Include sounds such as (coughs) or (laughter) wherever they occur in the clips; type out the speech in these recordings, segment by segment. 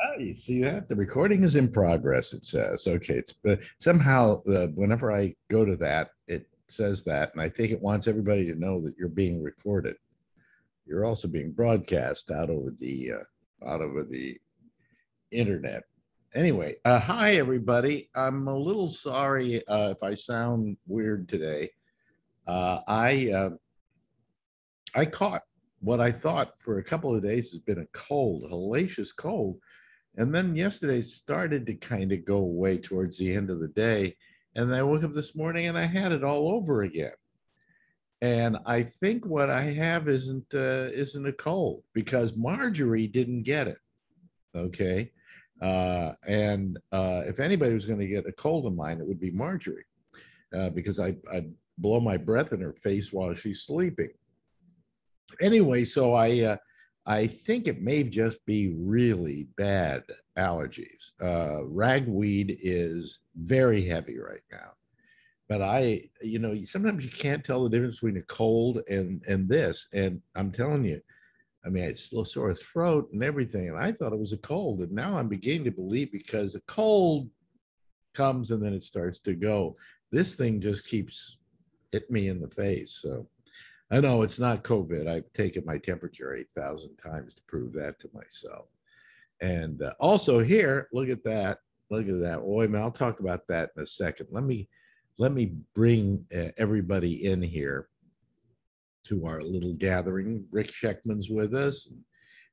Oh, you see that? The recording is in progress, it says. Okay. It's but somehow uh, whenever I go to that, it says that. And I think it wants everybody to know that you're being recorded. You're also being broadcast out over the uh, out over the internet. Anyway, uh, hi everybody. I'm a little sorry uh, if I sound weird today. Uh, I uh, I caught what I thought for a couple of days has been a cold, hellacious cold, and then yesterday started to kind of go away towards the end of the day. And I woke up this morning and I had it all over again. And I think what I have isn't uh, isn't a cold because Marjorie didn't get it. Okay. Uh, and uh, if anybody was going to get a cold of mine, it would be Marjorie uh, because I, I blow my breath in her face while she's sleeping. Anyway, so I uh, I think it may just be really bad allergies. Uh, ragweed is very heavy right now, but I, you know, sometimes you can't tell the difference between a cold and and this. And I'm telling you, I mean, it's still sore throat and everything, and I thought it was a cold, and now I'm beginning to believe because a cold comes and then it starts to go. This thing just keeps hit me in the face. So I know it's not COVID. I've taken my temperature 8,000 times to prove that to myself. And uh, also here, look at that. Look at that. Boy, man, I'll talk about that in a second. Let me let me bring uh, everybody in here to our little gathering. Rick Sheckman's with us.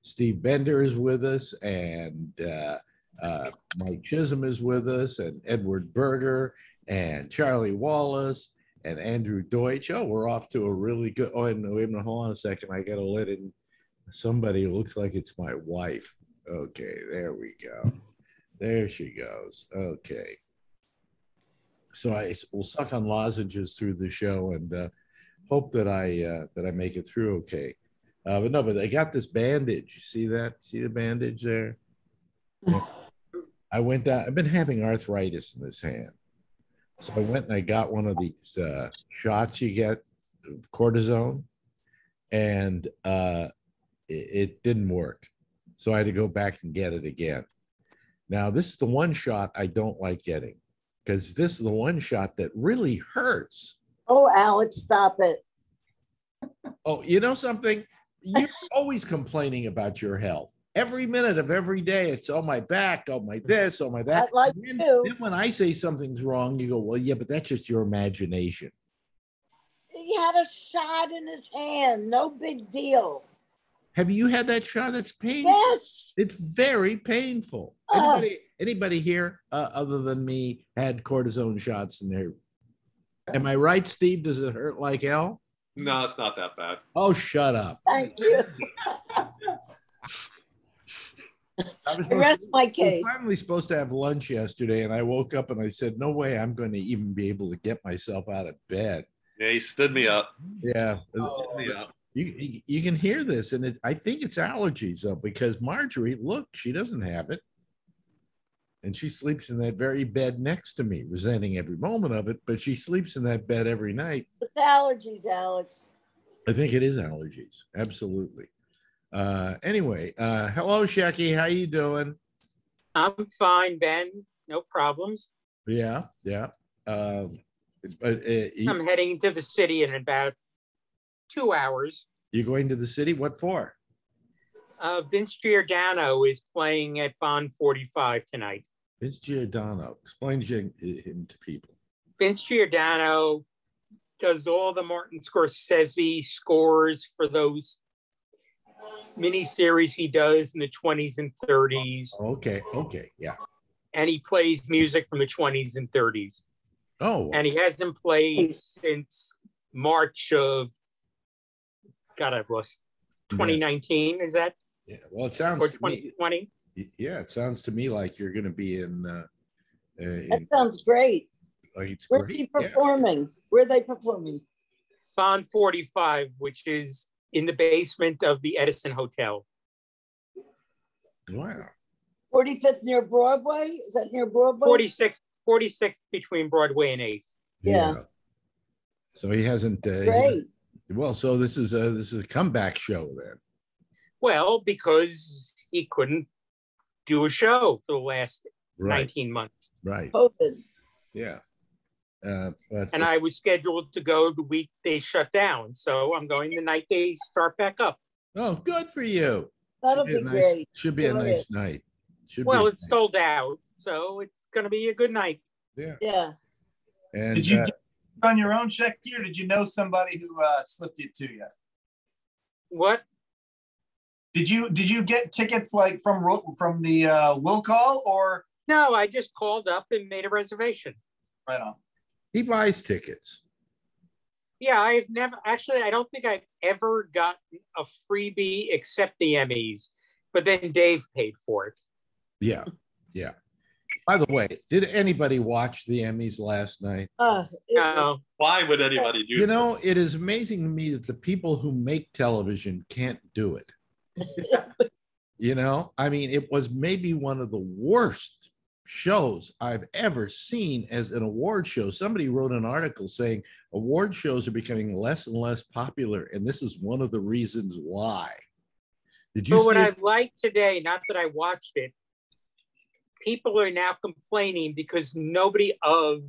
Steve Bender is with us, and uh, uh, Mike Chisholm is with us, and Edward Berger, and Charlie Wallace, and Andrew Deutsch. Oh, we're off to a really good. Oh, and wait a minute, hold on a second. I got to let in somebody. looks like it's my wife. Okay, there we go. There she goes. Okay. So I will suck on lozenges through the show and uh, hope that I uh, that I make it through okay. Uh, but no, but I got this bandage. You see that? See the bandage there? (sighs) I went down. I've been having arthritis in this hand. So I went and I got one of these uh, shots you get, cortisone, and uh, it, it didn't work. So I had to go back and get it again. Now, this is the one shot I don't like getting because this is the one shot that really hurts. Oh, Alex, stop it. Oh, you know something? You're always complaining about your health every minute of every day it's oh my back oh my this oh my that I like then, then when i say something's wrong you go well yeah but that's just your imagination He had a shot in his hand. No big deal. have you had that shot that's painful Yes. it's very painful Oh. anybody, anybody here uh, other than me had cortisone shots in there am i right steve does it hurt like hell No, it's not that bad. oh shut up Thank you. (laughs) I was (laughs) I rest my I was finally supposed to have lunch yesterday, and I woke up and I said, "No way, I'm going to even be able to get myself out of bed." Yeah, he stood me up. Yeah, Stood me up. you you- you can hear this, and it, I think it's allergies though, because Marjorie, look, she doesn't have it, and she sleeps in that very bed next to me, resenting every moment of it. But she sleeps in that bed every night. It's allergies, Alex. I think it is allergies, absolutely. Uh, anyway, uh, hello, Shecky, how you doing? I'm fine, Ben. No problems. Yeah, yeah. Um, but uh, you- I'm heading to the city in about two hours. you going to the city? What for? Uh, Vince Giordano is playing at Bond 45 tonight. Vince Giordano. Explain him to people. Vince Giordano does all the Martin Scorsese scores for those miniseries he does in the 20s and 30s, Okay, okay, yeah. and he plays music from the 20s and 30s. Oh, And he hasn't played since March of, God, I've lost 2019. Is that yeah. Well, it sounds or to me, 2020? yeah, it sounds to me like you're going to be in. Uh, uh, That sounds great. like it's Where's great. he Yeah. performing? Where are they performing? Bond 45, which is in the basement of the Edison Hotel. Wow. 45th near Broadway? Is that near Broadway? 46, 46 between Broadway and 8th. Yeah. So he hasn't. Uh, he- well, so this is a this is a comeback show then. Well, because he couldn't do a show for the last Right, 19 months. right, COVID. yeah. Uh, but And I was scheduled to go the week they shut down. So I'm going the night they start back up. oh, good for you. That'll Should be a nice- great. Should be a nice ahead. night. Should Well, be it's sold out. So it's going to be a good night. yeah. Yeah. And Did you uh, get on your own check here? did you know somebody who uh, slipped it to you? What? Did you did you get tickets like from from the uh, will call or No, I just called up and made a reservation. right on? He buys tickets. Yeah, I've never actually. I don't think I've ever gotten a freebie except the Emmys, but then Dave paid for it. Yeah, yeah. By the way, did anybody watch the Emmys last night? Uh, was- No, Why would anybody do? You know, it is amazing to me that the people who make television can't do it. (laughs) You know, I mean, it was maybe one of the worst shows I've ever seen as an award show. Somebody wrote an article saying award shows are becoming less and less popular, and this is one of the reasons why. Did you but what see I it? like today, not that I watched it, people are now complaining because nobody of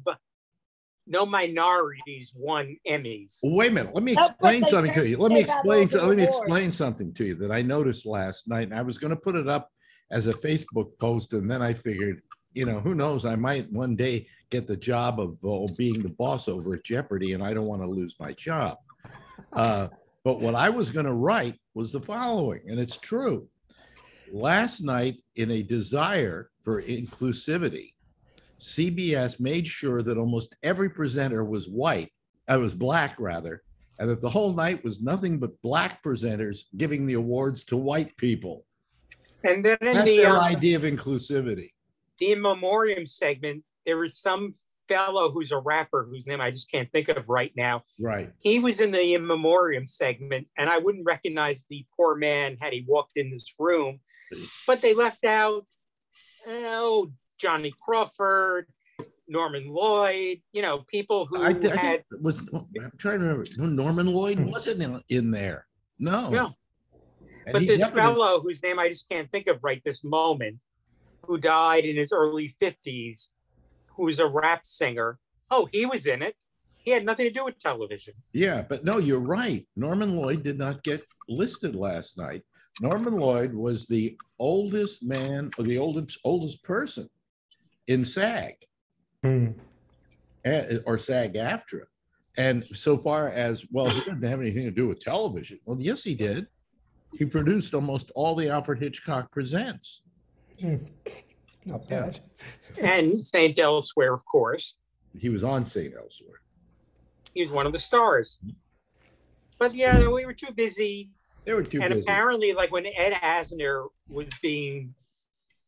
no minorities won Emmys. Wait a minute. Let me explain they something to you. Let me explain. all the Let me explain something to you that I noticed last night. And I was going to put it up as a Facebook post, and then I figured, you know, who knows? I might one day get the job of uh, being the boss over at Jeopardy, and I don't want to lose my job. (laughs) Uh, but what I was going to write was the following, and it's true. Last night, in a desire for inclusivity, CBS made sure that almost every presenter was white, I was black rather, and that the whole night was nothing but black presenters giving the awards to white people. And then in That's the their um, idea of inclusivity. The in memoriam segment, there was some fellow who's a rapper whose name I just can't think of right now. Right. He was in the in memoriam segment, and I wouldn't recognize the poor man had he walked in this room. But they left out, oh, Johnny Crawford, Norman Lloyd, you know, people who I, I had think it was I'm trying to remember. No, Norman Lloyd wasn't in, in there. No. No. And But this definitely- fellow, whose name I just can't think of right this moment, who died in his early 50s, who was a rap singer. Oh, he was in it. He had nothing to do with television. Yeah, but no, you're right. Norman Lloyd did not get listed last night. Norman Lloyd was the oldest man or the oldest oldest person in SAG Hmm. eh, or SAG AFTRA. And so far as well, he didn't have anything to do with television. Well, yes, he did. He produced almost all the Alfred Hitchcock presents. Hmm. Not Yeah. bad. And St. Elsewhere, of course. He was on St. Elsewhere. He was one of the stars. But yeah, we were too busy. They were too and busy. apparently, like when Ed Asner was being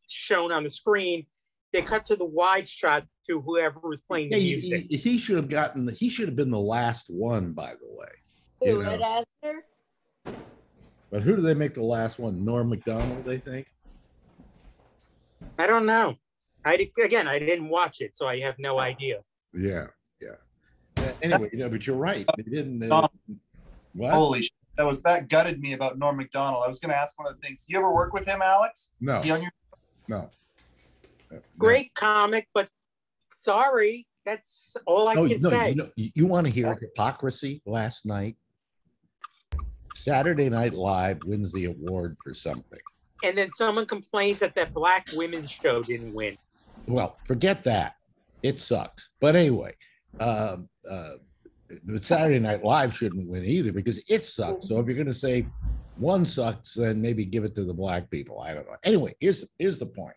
shown on the screen, they cut to the wide shot to whoever was playing Yeah, the he, music. he- he should have gotten. The, he should have been the last one, by the way. You Who, Ed. Asner? But who do they make the last one? Norm Macdonald, I think. I don't know. I again, I didn't watch it, so I have no idea. Yeah, yeah. Uh, Anyway, you know, but you're right. They didn't. Uh, what? Holy shit. That was that gutted me about Norm Macdonald. I was gonna ask one of the things. You ever work with him, Alex? No, Is he on your no. No. Great comic, but sorry, that's all I Oh, can no, say. you, know, you, want to hear hypocrisy last night? Saturday Night Live wins the award for something. And then someone complains that that black women's show didn't win. Well, forget that. It sucks. But anyway, um, uh, Saturday Night Live shouldn't win either because it sucks. So if you're going to say one sucks, then maybe give it to the black people. I don't know. Anyway, here's here's the point.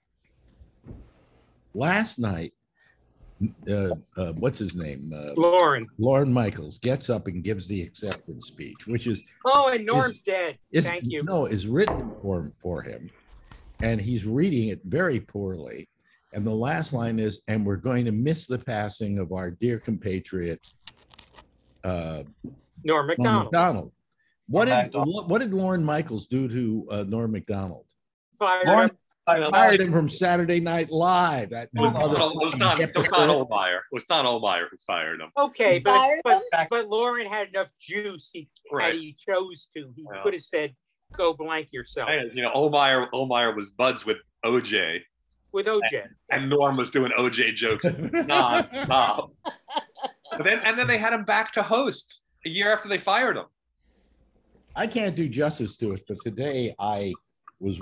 Last night, uh, uh, what's his name? Uh, Lorne. Lorne Michaels gets up and gives the acceptance speech, which is Oh, and Norm's dead. is Thank you. no is written for for him, and he's reading it very poorly. And the last line is, "And we're going to miss the passing of our dear compatriot, uh, Norm Norm Macdonald. What did what did Lorne Michaels do to uh, Norm Macdonald? Fired Lorne- him. Fired him from Saturday Night Live. That It was, not, it was not, it was not Ohlmeyer. It was not Ohlmeyer who fired him. Okay, but, Fired but him? but Lorne had enough juice. He Right. he chose to. He Yeah. could have said, "Go blank yourself." And, you know, Ohlmeyer, Ohlmeyer was buds with OJ, with OJ. and Norm was doing OJ jokes (laughs) non-stop. (laughs) But then, and then they had him back to host a year after they fired him. I can't do justice to it, but today I was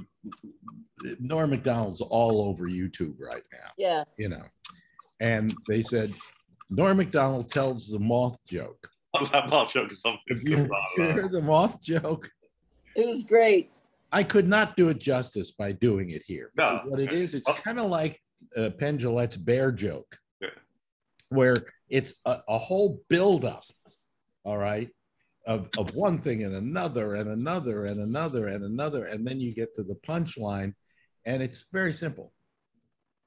Norm Macdonald's all over YouTube right now, Yeah. you know. And they said Norm Macdonald tells the moth joke. (laughs) I'm not joking. Something If you (laughs) hear the moth joke, It was great. I could not do it justice by doing it here. No. What it is, it's Oh. kind of like uh, Penn Jillette's bear joke, Yeah. where it's a, a whole buildup, all right, of, of one thing and another and another and another and another, and then you get to the punchline, and it's very simple.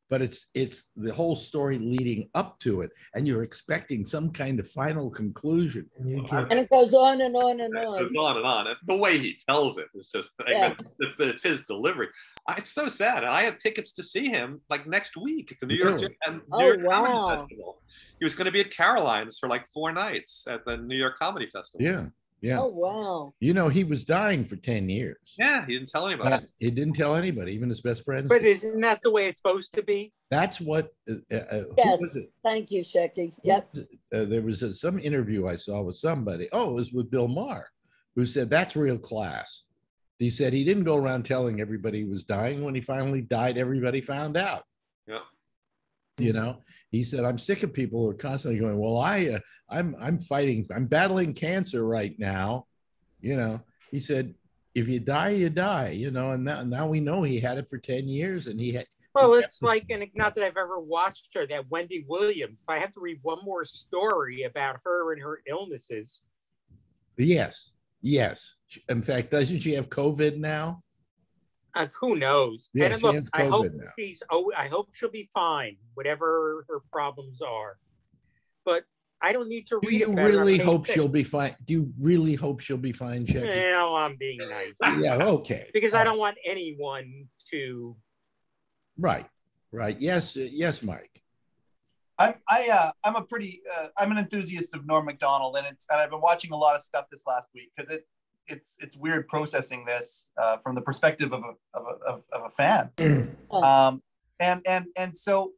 But it's it's the whole story leading up to it, and you're expecting some kind of final conclusion. And you get And it goes on and on and It on. goes on and on. And the way he tells it is just, I Yeah. mean, it's, it's his delivery. I, it's so sad. And I have tickets to see him like next week at the New York, Really? and Oh, New York Comedy wow. Festival. He was going to be at Caroline's for like four nights at the New York Comedy Festival. Yeah, yeah. Oh, wow. You know, he was dying for ten years. Yeah, he didn't tell anybody. But he didn't tell anybody, even his best friends. But isn't that the way it's supposed to be? That's what. Uh, uh, who Yes. was it? Thank you, Shecky. Yep. Uh, there was a, some interview I saw with somebody. Oh, it was with Bill Maher, who said that's real class. He said he didn't go around telling everybody he was dying. When he finally died, everybody found out. You know, he said, "I'm sick of people who are constantly going. Well, I, uh, I'm, I'm fighting. I'm battling cancer right now. You know." He said, "If you die, you die. You know." And now, now we know he had it for ten years, and he had. Well, it's like, and not that I've ever watched her, that Wendy Williams. If I have to read one more story about her and her illnesses, Yes, yes. In fact, doesn't she have COVID now? Uh, who knows? Yeah, and look, I hope now. she's. Oh, I hope she'll be fine, whatever her problems are. But I don't need to Do read you about really hope she'll be fine? Do you really hope she'll be fine, Jackie? Well, I'm being nice (laughs) Yeah, okay. because I don't want anyone to. Right, right. Yes, uh, yes, Mike. I'm I uh, I'm a pretty uh, I'm an enthusiast of Norm Macdonald, and it's and I've been watching a lot of stuff this last week because it it's it's weird processing this uh, from the perspective of a of a, of, of a fan. (clears throat) Um, and and and so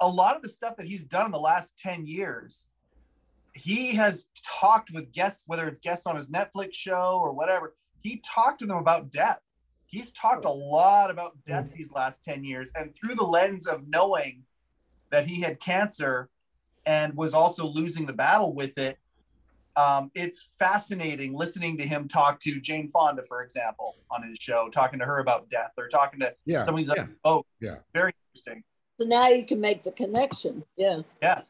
a lot of the stuff that he's done in the last 10 years he has talked with guests whether it's guests on his netflix show or whatever he talked to them about death he's talked a lot about death these last 10 years and through the lens of knowing that he had cancer and was also losing the battle with it um, it's fascinating listening to him talk to jane fonda for example on his show talking to her about death or talking to Yeah, some of these yeah. other folks. Yeah. Very interesting. So now you can make the connection. Yeah. Yeah.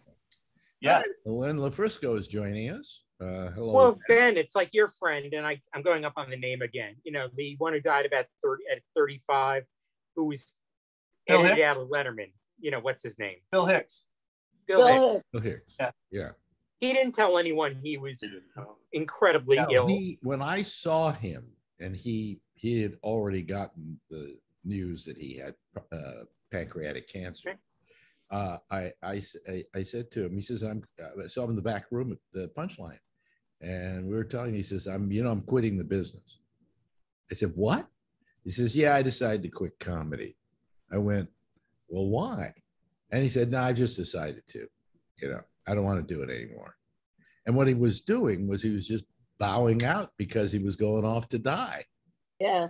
Yeah. Lynn LaFrisco is joining us. Uh, hello. Well, Ben, it's like your friend, and I, I'm going up on the name again. You know, the one who died about 30 at 35, who was Bill edited Hicks? out of Letterman. You know, what's his name? Bill Hicks. Bill Go Hicks. ahead. Oh, here. Yeah. Yeah. He didn't tell anyone he was He didn't know. incredibly Now, ill. he, when I saw him, and he he had already gotten the news that he had uh, pancreatic cancer. Okay. Uh, I, I s- I- I said to him, he says, "I'm." I saw him in the back room at the punchline, and we were telling. He says, "I'm, you know, I'm quitting the business." I said, "What?" He says, "Yeah, I decided to quit comedy." I went, "Well, why?" And he said, "No, I just decided to. You know, I don't want to do it anymore." And what he was doing was he was just bowing out because he was going off to die. Yeah.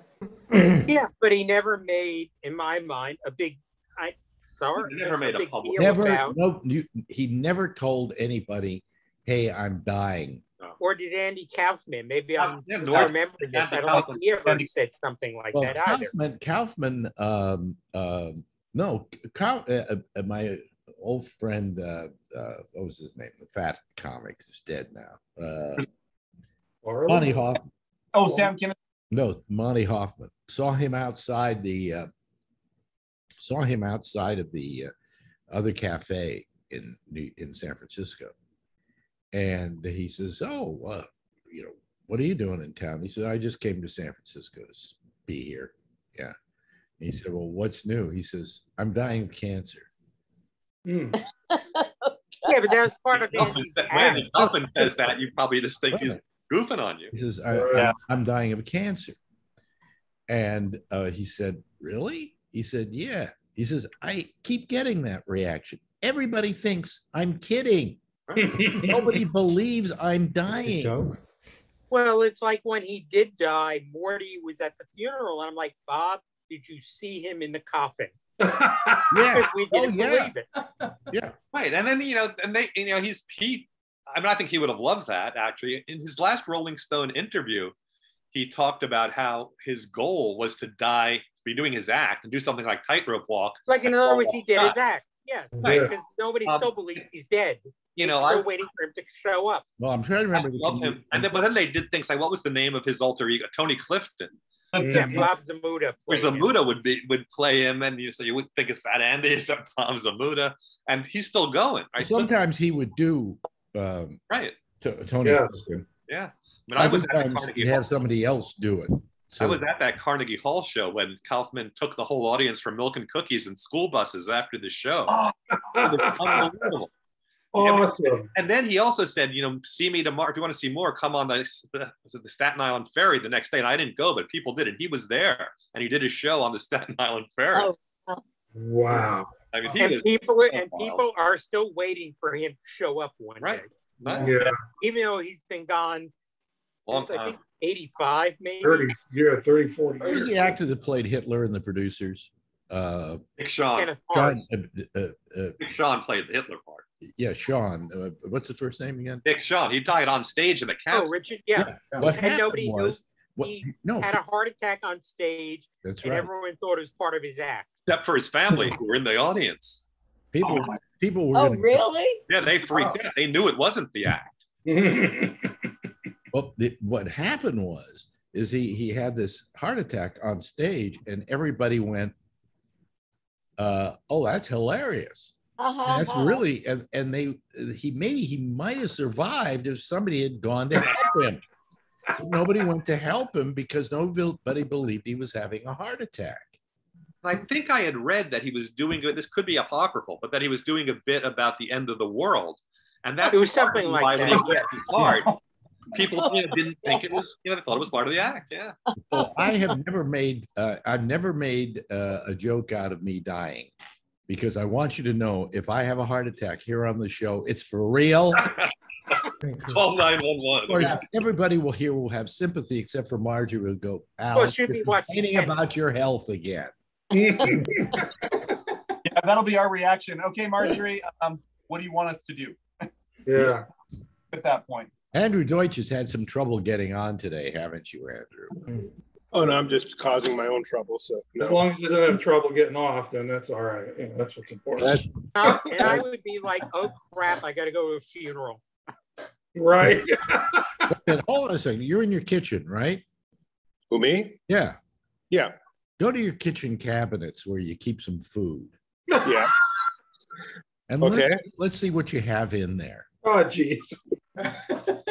(clears throat) Yeah, but he never made, in my mind, a big. I sorry, He never made a big public- deal Never, about- no, you, he never told anybody, "Hey, I'm dying." Or did Andy Kaufman? Maybe I'm Yeah, not Norm- remembering this. Andy I don't Kaufman. think he ever Andy- said something like Well, that either. Kaufman, Kaufman, um, um, no, Kau- uh, uh, my old friend, uh, what was his name? The fat comic is dead now. Uh, Monty Hoffman. Oh, Sam Kinison. No, Monty Hoffman saw him outside the uh, saw him outside of the uh, other cafe in New, in San Francisco, and he says, "Oh, uh, you know, what are you doing in town?" He said, "I just came to San Francisco to be here." Yeah. He said, "Well, what's new?" He says, "I'm dying of cancer." (laughs) (laughs) Yeah, but that was part of Kaufman Andy's said- act. when Andy Kaufman says that, you probably just think he's goofing on you. He says, I, Yeah. I'm, I'm dying of cancer. And uh, he said, Really? He said, Yeah. He says, I keep getting that reaction. Everybody thinks I'm kidding. (laughs) Nobody believes I'm dying. joke. Well, it's like when he did die, Morty was at the funeral, and I'm like, Bob, did you see him in the coffin? (laughs) Yeah. We Oh, didn't yeah. believe it. Yeah. Right, and then you know, and they, you know, he's Pete. I mean, I think he would have loved that actually. In his last Rolling Stone interview, he talked about how his goal was to die, be doing his act, and do something like tightrope walk. Like, in other words, he did his act. Yeah, Right. because nobody Um, still believes he's dead. You They're know, still I, waiting for him to show up. Well, I'm trying to I remember. the love him. And then, but then they did things like, what was the name of his alter ego? Tony Clifton. Yeah, Bob Zmuda. Where. Zmuda would be would play him, and you so you would think it's that Andy, it's that Bob Zmuda, and he's still going. Right, Sometimes he would do um, right. T- Tony. Yes. Yeah. But I was at Sometimes he'd have somebody else do it. I was at that Carnegie Hall show when Kaufman took the whole audience for milk and cookies and school buses after the show. Oh, It was (laughs) unbelievable. Awesome. And then he also said, you know, see me tomorrow. If you want to see more, come on the, the, the Staten Island Ferry the next day. And I didn't go, but people did. And he was there and he did his show on the (laughs) Staten Island Ferry. Oh. Wow. I mean, he And was people and wild. people are still waiting for him to show up one Right. day, nuts. Yeah. even though he's been gone Long since I time. think '85, maybe. 30, yeah, 30, 40 who was years. the actor that played Hitler and the producers? Uh, Dick Shawn. Kenneth John, uh, uh, uh, Dick Shawn played the Hitler part. yeah, Shawn. Uh, what's the first name again? Dick Shawn. He died on stage in the Oh. Richard. Yeah, What And happened nobody knew was, what, he no, had a heart attack on stage, that's and right. everyone thought it was part of his act. except for his family who were in the audience. People, Oh, people were. Oh, gonna- really? Yeah, they freaked out. They knew it wasn't the act. Well, the, what happened was, is he he had this heart attack on stage, and everybody went, uh, "Oh, that's hilarious." Uh-huh. And that's really, and and they he maybe he might have survived if somebody had gone to help him. Nobody went to help him because nobody believed he was having a heart attack. I think I had read that he was doing this could be apocryphal, but that he was doing a bit about the end of the world, and that's It was something like why when he that, hit his heart, (laughs) people (laughs) you know, didn't think it was. You know, they thought it was part of the act. Yeah. So I have never made uh, I've never made uh, a joke out of me dying because I want you to know if I have a heart attack here on the show, it's for real. Thank. Call nine one course, one. everybody will hear will have sympathy except for Marjorie will go, Well, she'll be you're watching about your health again. (laughs) yeah, that'll be our reaction. Okay, Marjorie, um, what do you want us to do yeah. at that point? Andrew Deutsch has had some trouble getting on today, haven't you, Andrew? Oh no, I'm just causing my own trouble. So As long as I don't have trouble getting off, then that's all right. Yeah, that's what's important. That's- and I would be like, "Oh crap, I got to go to a funeral." right. (laughs) But hold on a second. You're in your kitchen, right? Who me? Yeah. Yeah. Go to your kitchen cabinets where you keep some food. Yeah. And Okay. let's, let's see what you have in there. Oh, jeez. (laughs)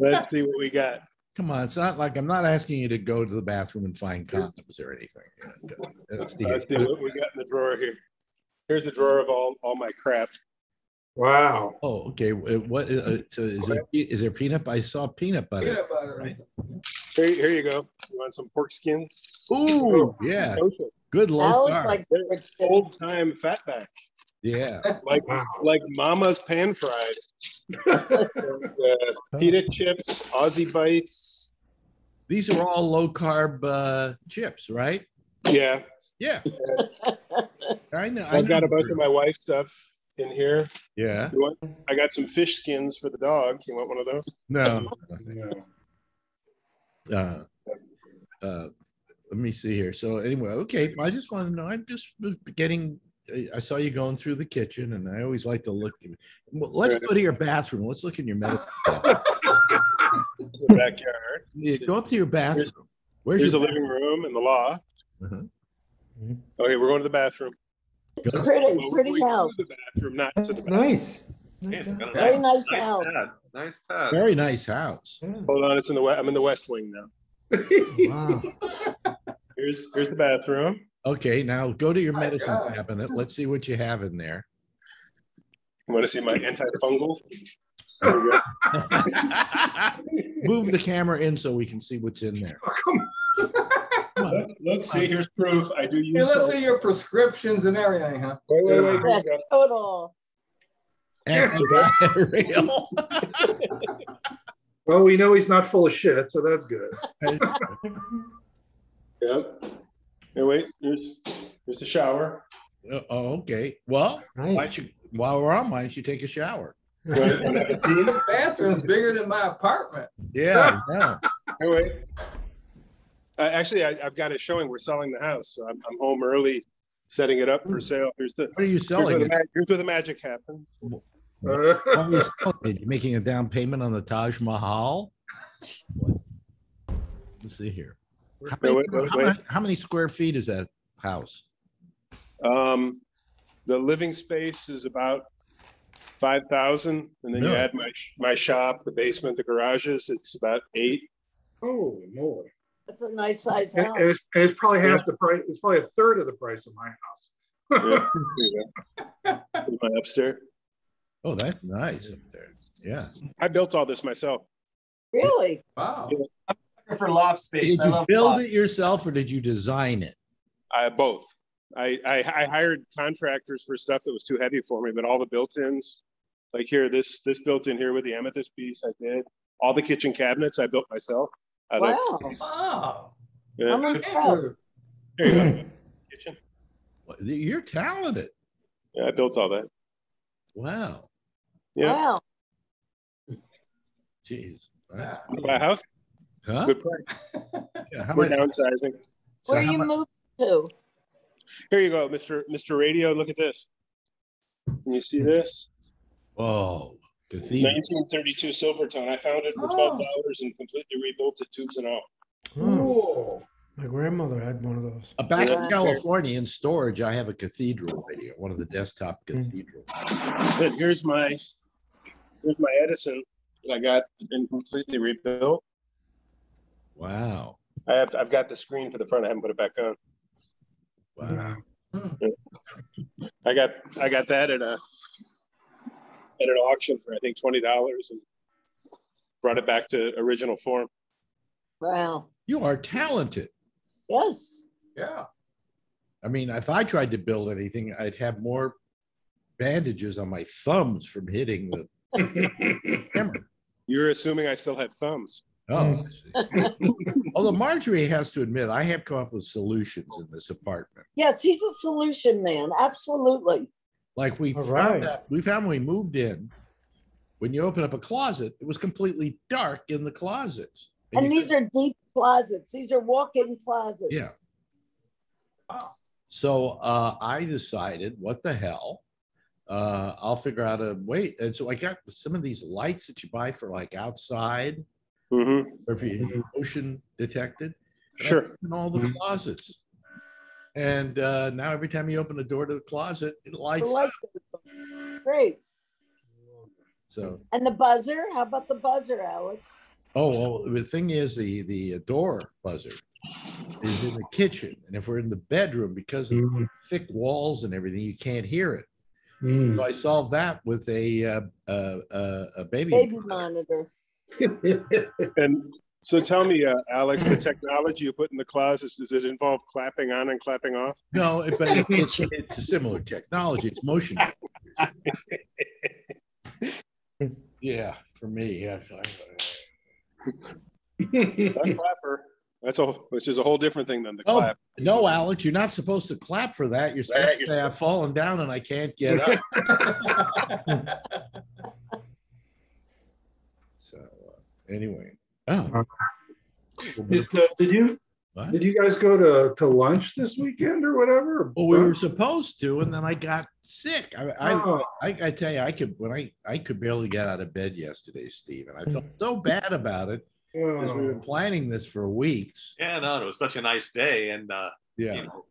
Let's see what we got. Come on, it's not like I'm not asking you to go to the bathroom and find condoms or anything. Let's see. Let's see what we got in the drawer here. Here's the drawer of all, all my crap. Wow. Oh, okay. What, uh, so is there, is there peanut? I saw peanut butter. Right. Here, here you go. You want some pork skins? Ooh, yeah, Kosher. good That low looks like Rich Old time fatback. Yeah, Like Wow. like mama's pan fried. Uh, (laughs) pita chips, Aussie bites. these are all low carb uh, chips, right? Yeah. Yeah. (laughs) I know. I I've got a bunch of my wife's stuff in here. Yeah. You want, I got some fish skins for the dog. You want one of those? No. Yeah. uh, uh, let me see here. So anyway, okay. I just want to know. I'm just getting. I saw you going through the kitchen, and I always like to look. Well, let's go to your bathroom. Let's look in your medicine. cabinet. (laughs) The backyard. Yeah, go up to your bathroom. Where's Here's the your living room and the loft. Uh-huh. Okay, we're going to the bathroom. It's Go- pretty, Well, pretty house. to the bathroom, not to the bathroom. nice. Nice. it's got a house. Very nice nice house. pad. Nice pad. very nice house? Yeah. Hold on, it's in the west. I'm in the west wing now. Wow. Here's here's the bathroom. Okay, now go to your medicine cabinet. Let's see what you have in there. You want to see my antifungal? (laughs) There we go. Move the camera in so we can see what's in there. Oh, on. Look, look, see, here's proof. I do Hey, use. let's soap. see your prescriptions and everything, huh? Wait, wait, wait. Yes, total. Antibacterial. (laughs) Well, we know he's not full of shit, so that's good. Yep. Hey, wait, There's here's the shower. Oh, okay. Well, why don't you, while we're on, why don't you take a shower? Right, and have a tea. The bathroom's bigger than my apartment. Yeah, (laughs) yeah. Hey, wait. Uh, actually, I, I've got it showing we're selling the house, so I'm, I'm home early, setting it up for sale. Here's the, What are you here's where selling? the, it? here's where the magic happens. Uh, What (laughs) are you selling it? You making a down payment on the Taj Mahal? Let's see here. How Wait, many, wait, wait, how wait. many- how many square feet is that house? Um, the living space is about five thousand, and then you Really? add my, my shop, the basement, the garages, it's about eight. Holy moly. That's a nice size And house. and it's, and it's probably half the price, it's probably a third of the price of my house. Yeah. (laughs) My upstairs. Oh, that's nice up there. Yeah. I built all this myself. Really? Wow. For loft space. Did I you love build lofts. it yourself or did you design it? I both. I, I I hired contractors for stuff that was too heavy for me, but all the built-ins, like here, this this built in here with the amethyst piece, I did. All the kitchen cabinets I built myself. I like- Wow. Wow. yeah. I'm impressed. Here you go. (clears throat) Kitchen. You're talented. Yeah, I built all that. Wow. Yeah. Wow. Jeez. Yeah. Buy a house. Huh? Good price. (laughs) Yeah, how We're much? downsizing. so Where how you mu- moved to? Here you go, Mr. Mr. Radio. Look at this. Can you see this? Whoa. Cathedral. 1932 Silvertone. I found it for Oh. twelve dollars and completely rebuilt it, tubes and all. Oh, my grandmother had one of those. Uh, Back in California in storage, I have a cathedral radio, one of the desktop Hmm. cathedrals. But here's my here's my Edison that I got and completely rebuilt. Wow. I have I've got the screen for the front. I haven't put it back on. Wow. I got I got that at a at an auction for I think twenty dollars and brought it back to original form. Wow. You are talented. Yes. Yeah. I mean, if I tried to build anything, I'd have more bandages on my thumbs from hitting the (laughs) hammer. You're assuming I still have thumbs. Oh, although Marjorie has to admit, I have come up with solutions in this apartment. Yes, he's a solution man. Absolutely. Like we All found right. that we found when we moved in, when you open up a closet, it was completely dark in the closets. And you these are deep closets. These are walk-in closets. Yeah. Wow. So uh, I decided, what the hell? Uh, I'll figure out a way. And so I got some of these lights that you buy for like outside, Mm-hmm. or if you motion detected. Sure. put In all the closets. And uh, now every time you open the door to the closet, it The lights. light up. Great. So, And the buzzer? How about the buzzer, Alex? oh, well, the thing is, the the door buzzer is in the kitchen, and if we're in the bedroom, because of the thick walls and everything, you can't hear it. Mm. So I solved that with a uh, uh, uh, a baby. Baby monitor. (laughs) And so tell me, uh, Alex, the technology you put in the closets, does it involve clapping on and clapping off? No, it- but it- it's, it's a similar technology. It's motion. (laughs) Yeah, for me, yes. I- Not clapper. That's a, which is a whole different thing than the Oh, clap. no, Alex, you're not supposed to clap for that. You're supposed to say, I've fallen down and I can't get up. (laughs) So, uh, anyway. Oh. Did, uh, did you, What? did you guys go to, to lunch this weekend or whatever? Well, we were supposed to, and then I got sick. I, I, Oh. I, I tell you, I could when I, I could barely get out of bed yesterday, Steve, and I felt so bad about it because we've been Oh. planning this for weeks. Yeah, no, it was such a nice day, and uh, Yeah. you know,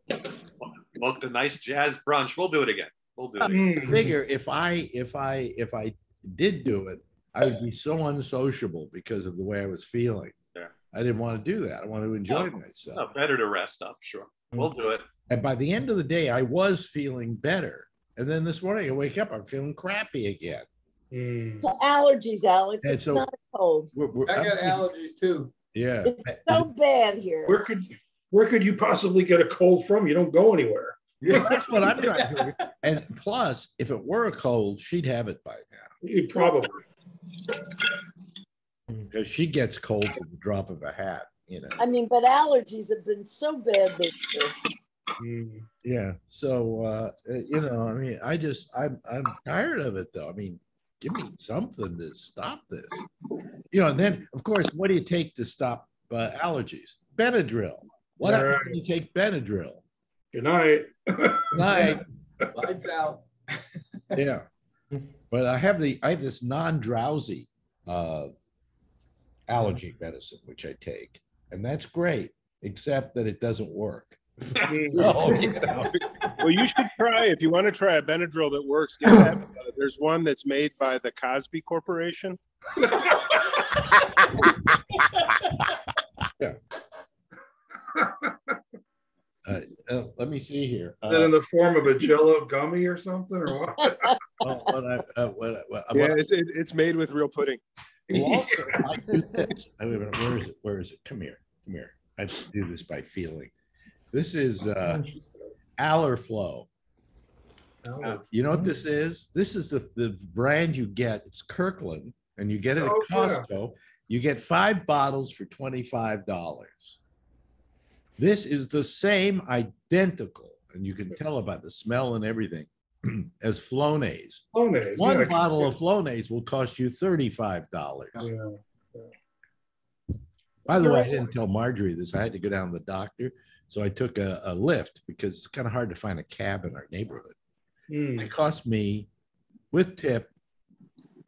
well, a nice jazz brunch. We'll do it again. We'll do it. Again. Mm. figure if I if I if I did do it, I would be so unsociable because of the way I was feeling. Yeah. I didn't want to do that. I wanted to enjoy No. myself. No, better to rest up. Sure, we'll do it. And by the end of the day, I was feeling better. And then this morning, I wake up, I'm feeling crappy again. Mm. It's allergies, Alex. And It's so- not a cold. We're- we're- I I'm got allergies too. Yeah. It's so bad here. Where could, Where could you possibly get a cold from? You don't go anywhere. That's what I'm trying to figure. And plus, if it were a cold, she'd have it by now You probably. Because she gets colds at the drop of a hat. You know. I mean, but allergies have been so bad this year. Mm. Yeah. So uh, uh, you know, I mean, I just I'm I'm tired of it though. I mean, give me something to stop this. You know, and then of course, what do you take to stop uh, allergies? Benadryl. What happens when you take Benadryl? Good night. Night. (laughs) Lights out. (laughs) Yeah. But I have the I have this non-drowsy uh allergy medicine which I take, and that's great, except that it doesn't work. (laughs) Oh, you know. (laughs) Well, you should try if you want to try a Benadryl that works. Get that. uh, there's one that's made by the Cosby Corporation. (laughs) Uh, uh, let me see here. Is it in Uh, the form of a jello gummy or something or what? (laughs) oh, what I- uh, what- what- Yeah, what- it's it, it's made with real pudding. Well, also, I do this. (laughs) I mean, where is it? Where is it? Come here. Come here. I do this by feeling. This is uh Allerflo. Uh, You know what this is? This is the, the brand you get. It's Kirkland, and you get it at Oh, yeah. Costco. You get five bottles for twenty-five dollars. This is the same identical, and you can tell about the smell and everything, (clears throat) as Flonase. Flonase, One yeah. bottle of Flonase will cost you thirty-five dollars. Yeah. By the way, I didn't tell Marjorie this. I had to go down to the doctor. So I took a, a Lyft because it's kind of hard to find a cab in our neighborhood. Mm. It cost me with tip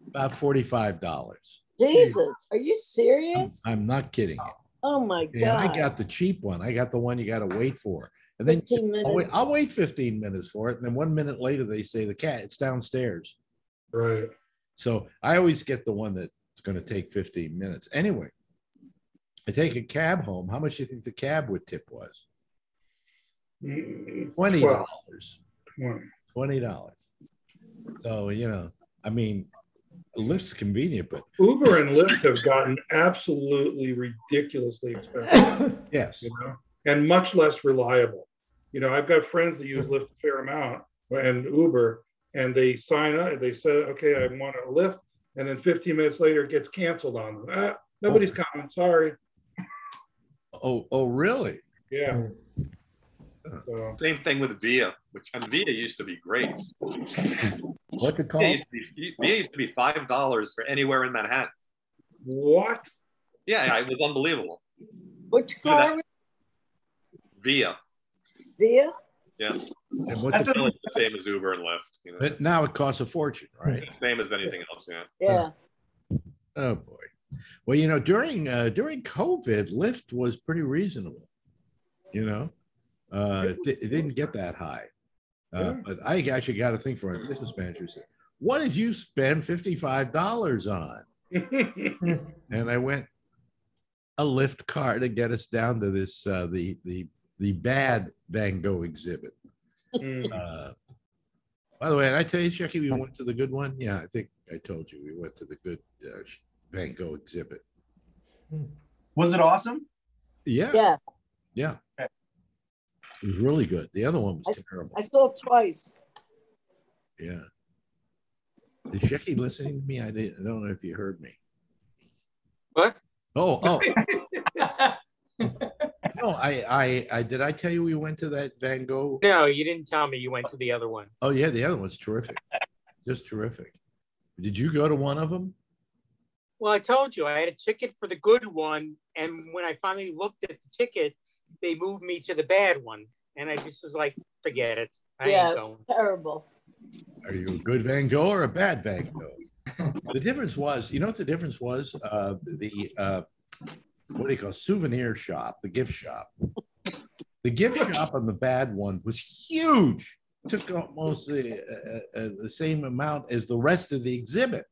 about $45. Jesus, are you serious? I'm not kidding you. Oh my god! Yeah, I got the cheap one. I got the one you got to wait for. And then 15 I'll wait. I'll wait 15 minutes for it. And then one minute later, they say the cat, it's downstairs. Right. So I always get the one that's going to take 15 minutes. Anyway, I take a cab home. How much do you think the cab with tip was? Mm, Twenty Well, dollars. well, Twenty dollars. So you know, I mean, Lyft's convenient, but Uber and Lyft have gotten absolutely ridiculously expensive, (coughs) yes, you know, and much less reliable. You know, I've got friends that use Lyft a fair amount and Uber, and they sign up, they say, okay, I want a Lyft, and then 15 minutes later it gets canceled on them. Ah, nobody's coming, sorry. oh, oh, really? Yeah. So, Same thing with Via, which and Via used to be great. What's it Via called? used be, Via used to be five dollars for anywhere in Manhattan. what? Yeah, yeah, it was unbelievable. Which car was Via, Via? yeah, And what's That's a- called? the same as Uber and Lyft. You know, But now it costs a fortune, right? (laughs) same as anything else. Yeah. Yeah. Oh boy. Well, you know, during uh, during COVID, Lyft was pretty reasonable. You know, uh, it, di- it didn't get that high. Uh, Yeah. But I actually got to think for a business manager said, "What did you spend fifty five dollars on?" (laughs) And I went a Lyft car to get us down to this uh, the the the bad Van Gogh exhibit. Mm. Uh, by the way, did I tell you, Shecky, we went to the good one? Yeah, I think I told you we went to the good uh, Van Gogh exhibit. Was it awesome? Yeah, Yeah. yeah. It was really good. The other one was terrible. I saw it twice. Yeah. Is Shecky listening to me? I didn't. I don't know if you heard me. What? Oh, oh. (laughs) No, I, I, I did. I tell you we went to that Van Gogh. No, you didn't tell me you went to the other one. Oh yeah, the other one's terrific. Just terrific. Did you go to one of them? Well, I told you I had a ticket for the good one, and when I finally looked at the ticket, they moved me to the bad one, and I just was like, forget it. I Yeah. ain't going. Terrible. Are you a good Van Gogh or a bad Van Gogh? the difference was, you know what the difference was? Uh, the uh, what do you call it? souvenir shop, the gift shop. The gift shop on the bad one was huge. Took almost the uh, uh, the same amount as the rest of the exhibit.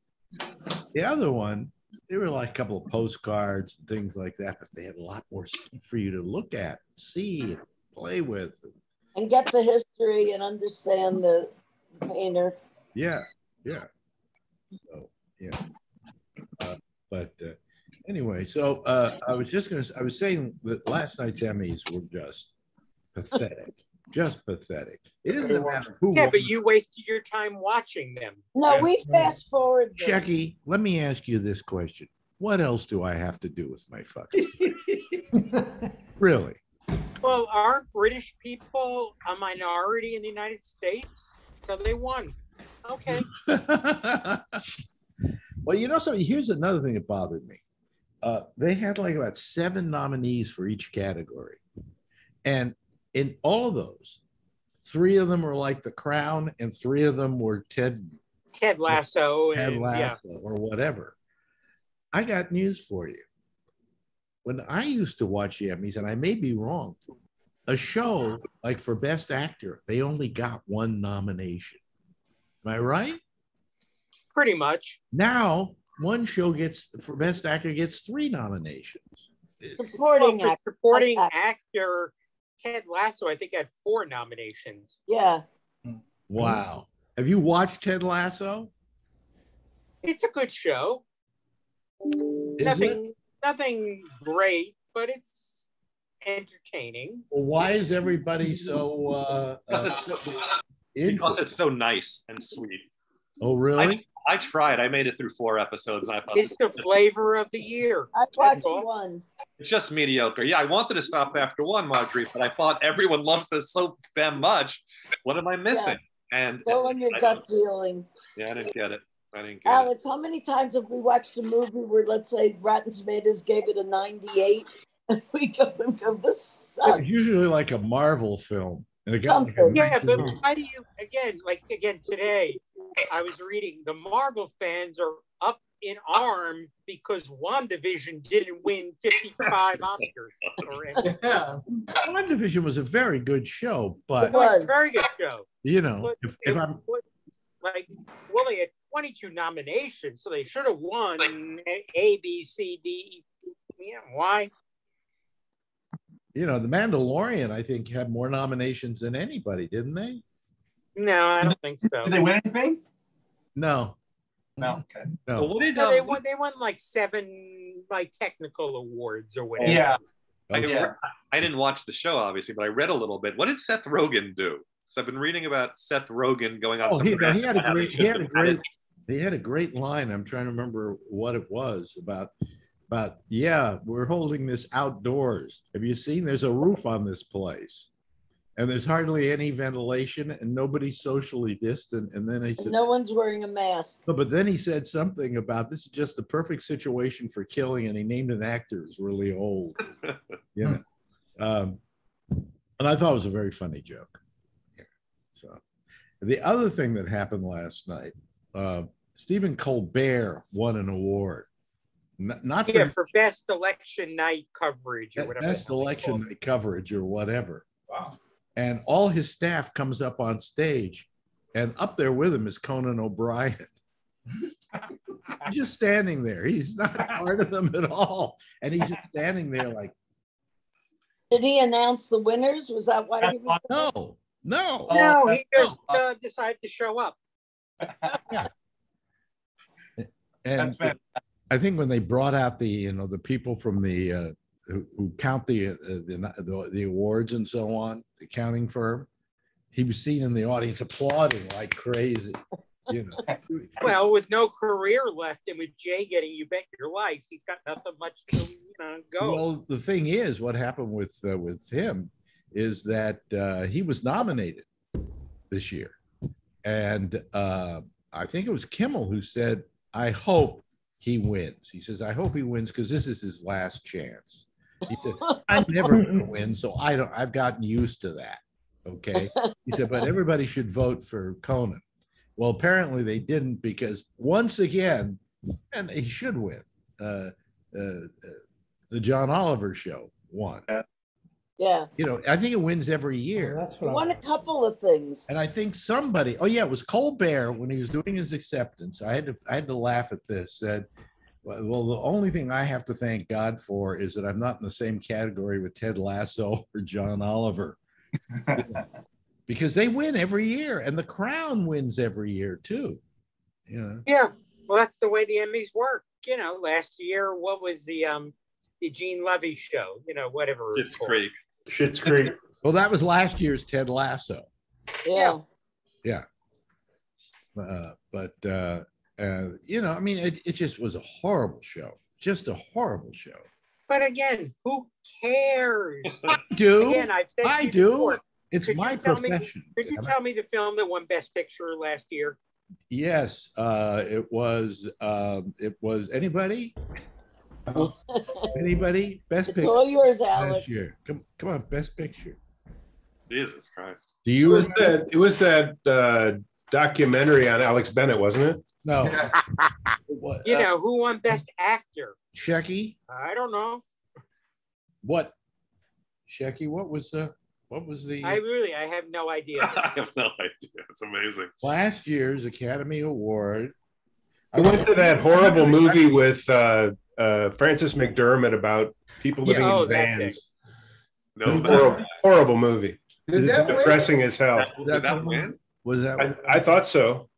The other one, they were like a couple of postcards and things like that, but they had a lot more stuff for you to look at, see, and play with. And get the history and understand the painter. Yeah, yeah. So, yeah. Uh, but uh, Anyway, so uh, I was just gonna, I was saying that last night's Emmys were just pathetic, just pathetic. It doesn't matter who. Yeah, won. but you wasted your time watching them. No, we fast forward. them. Shecky, let me ask you this question. What else do I have to do with my fucking? (laughs) Really? Well, aren't British people a minority in the United States? So they won. Okay. (laughs) Well, you know something, here's another thing that bothered me. Uh, they had like about seven nominees for each category. And in all of those, three of them were like The Crown and three of them were Ted, Ted Lasso Ted and yeah. Lasso or whatever. I got news for you. When I used to watch the Emmys, and I may be wrong, a show like for Best Actor, they only got one nomination. Am I right? pretty much. Now, one show gets for best actor gets three nominations. Supporting Well, actor. supporting Act- actor Ted Lasso, I think had four nominations. Yeah. Wow. Have you watched Ted Lasso? It's a good show. Is nothing, it? nothing great, but it's entertaining. Well, why is everybody so uh, Because uh it's so, because it's so nice and sweet. Oh, really? I tried. I made it through four episodes, and I thought It's the flavor of the year. I watched all. one. it's just mediocre. Yeah, I wanted to stop after one, Marjorie, but I thought everyone loves this so damn much. What am I missing? And Go on your I- gut feeling. Yeah, I didn't get it. I didn't get it. Alex, how many times have we watched a movie where, let's say, Rotten Tomatoes gave it a 98? (laughs) And we go and go, this It's sucks. usually like a Marvel film. And it got like a Something. Yeah, but why do you again? Like again today, I was reading the Marvel fans are up in arms because WandaVision didn't win 55 (laughs) Oscars. Or. (laughs) Yeah. WandaVision was a very good show, but It was. a very good show. you know, But if, if I'm was like, well, they had 22 nominations, so they should have won A, B, C, D. Yeah, why? you know, The Mandalorian, I think had more nominations than anybody, didn't they? No, I don't think so. Did they win anything? No, No. Okay. Well, no. what did No, they um, won. They won like seven like technical awards or whatever. Yeah. I, Yeah. I didn't watch the show, obviously, but I read a little bit. What did Seth Rogen do? Because I've been reading about Seth Rogen going on Oh, some. he, he had a great, he had a great, he had a great line. I'm trying to remember what it was about. About yeah, we're holding this outdoors. Have you seen? There's a roof on this place, and there's hardly any ventilation, and nobody's socially distant. And then he said, no one's wearing a mask. no, but then he said something about this is just the perfect situation for killing, and he named an actor who's really old. (laughs) You know, um, and I thought it was a very funny joke. So, the other thing that happened last night, uh, Stephen Colbert won an award, N- not for Yeah, for best election night coverage or whatever. best the hell they election night coverage or whatever. Wow. And all his staff comes up on stage, and up there with him is Conan O'Brien. He's just standing there. He's not part of them at all. And he's just standing there like, Did he announce the winners? Was that why he was? there? no, no. No, he just uh, decided to show up. yeah. And That's fantastic. I think when they brought out the, you know, the people from the, uh, who, who count the, uh, the, the, the awards and so on, the counting firm, he was seen in the audience applauding like crazy, you know. (laughs) Well, with no career left and with Jay getting you bet your life, he's got nothing much to you know, go. Well, the thing is, what happened with uh, with him is that uh, he was nominated this year, and uh, I think it was Kimmel who said, "I hope he wins." He says, "I hope he wins because this is his last chance." He said, (laughs) "I'm never going to win, so I don't. I've gotten used to that." Okay, he said, "But everybody should vote for Conan." Well, apparently they didn't because once again, and he should win. Uh, uh, uh, the John Oliver show won. Yeah. You know, I think it wins every year. That's He what I won a couple of things. And I think somebody, oh yeah, it was Colbert when he was doing his acceptance. I had to, I had to laugh at this. Said, well, well, the only thing I have to thank God for is that I'm not in the same category with Ted Lasso (laughs) or John Oliver, (laughs) because they win every year, and the Crown wins every year too. You know, Yeah, well, that's the way the Emmys work. you know, last year, what was the um the Gene Levy show? You know, whatever. It's Creek. Schitt's Creek. Well, that was last year's Ted Lasso. Yeah. Uh, but uh, uh, you know, I mean, it, it just was a horrible show. Just a horrible show. But again, who cares? I do. Again, I've said to I do. before, It's Could my tell me- profession. Could you tell me the film that won Best Picture last year? Yes, uh, it was. Um, it was anybody. Anybody? Best It's picture all yours, Alex. Come, come on, best picture. Jesus Christ. Do It you? was that, it was that uh, documentary on Alex Bennett, wasn't it? No. Yeah. (laughs) What, You uh, know, who won Best Actor? Shecky. I don't know. What? Shecky. What was the? What was the I really, I have no idea. (laughs) I have no idea. It's amazing. last year's Academy Award? I went to that horrible movie with uh, uh, Frances McDermott about people living Oh, in that vans. No, Horrible, horrible movie. Did that win? Depressing as hell. that, did that win? Was that? I, I thought so.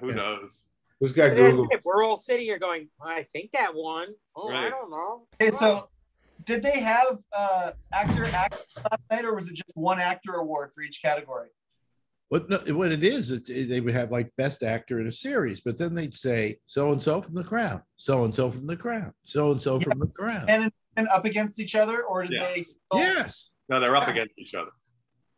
Who Yeah. knows? Who's got Google? it. We're all sitting here going, I think that won. Oh, I don't know. Hey, so did they have uh actor act last night, or was it just one actor award for each category? What, no, what it is, it's, they would have like best actor in a series, but then they'd say so and so from the crown, so and so from the crown, so and so from the crown. And and up against each other, or did Yeah. they? Still, yes. No, they're up against each other.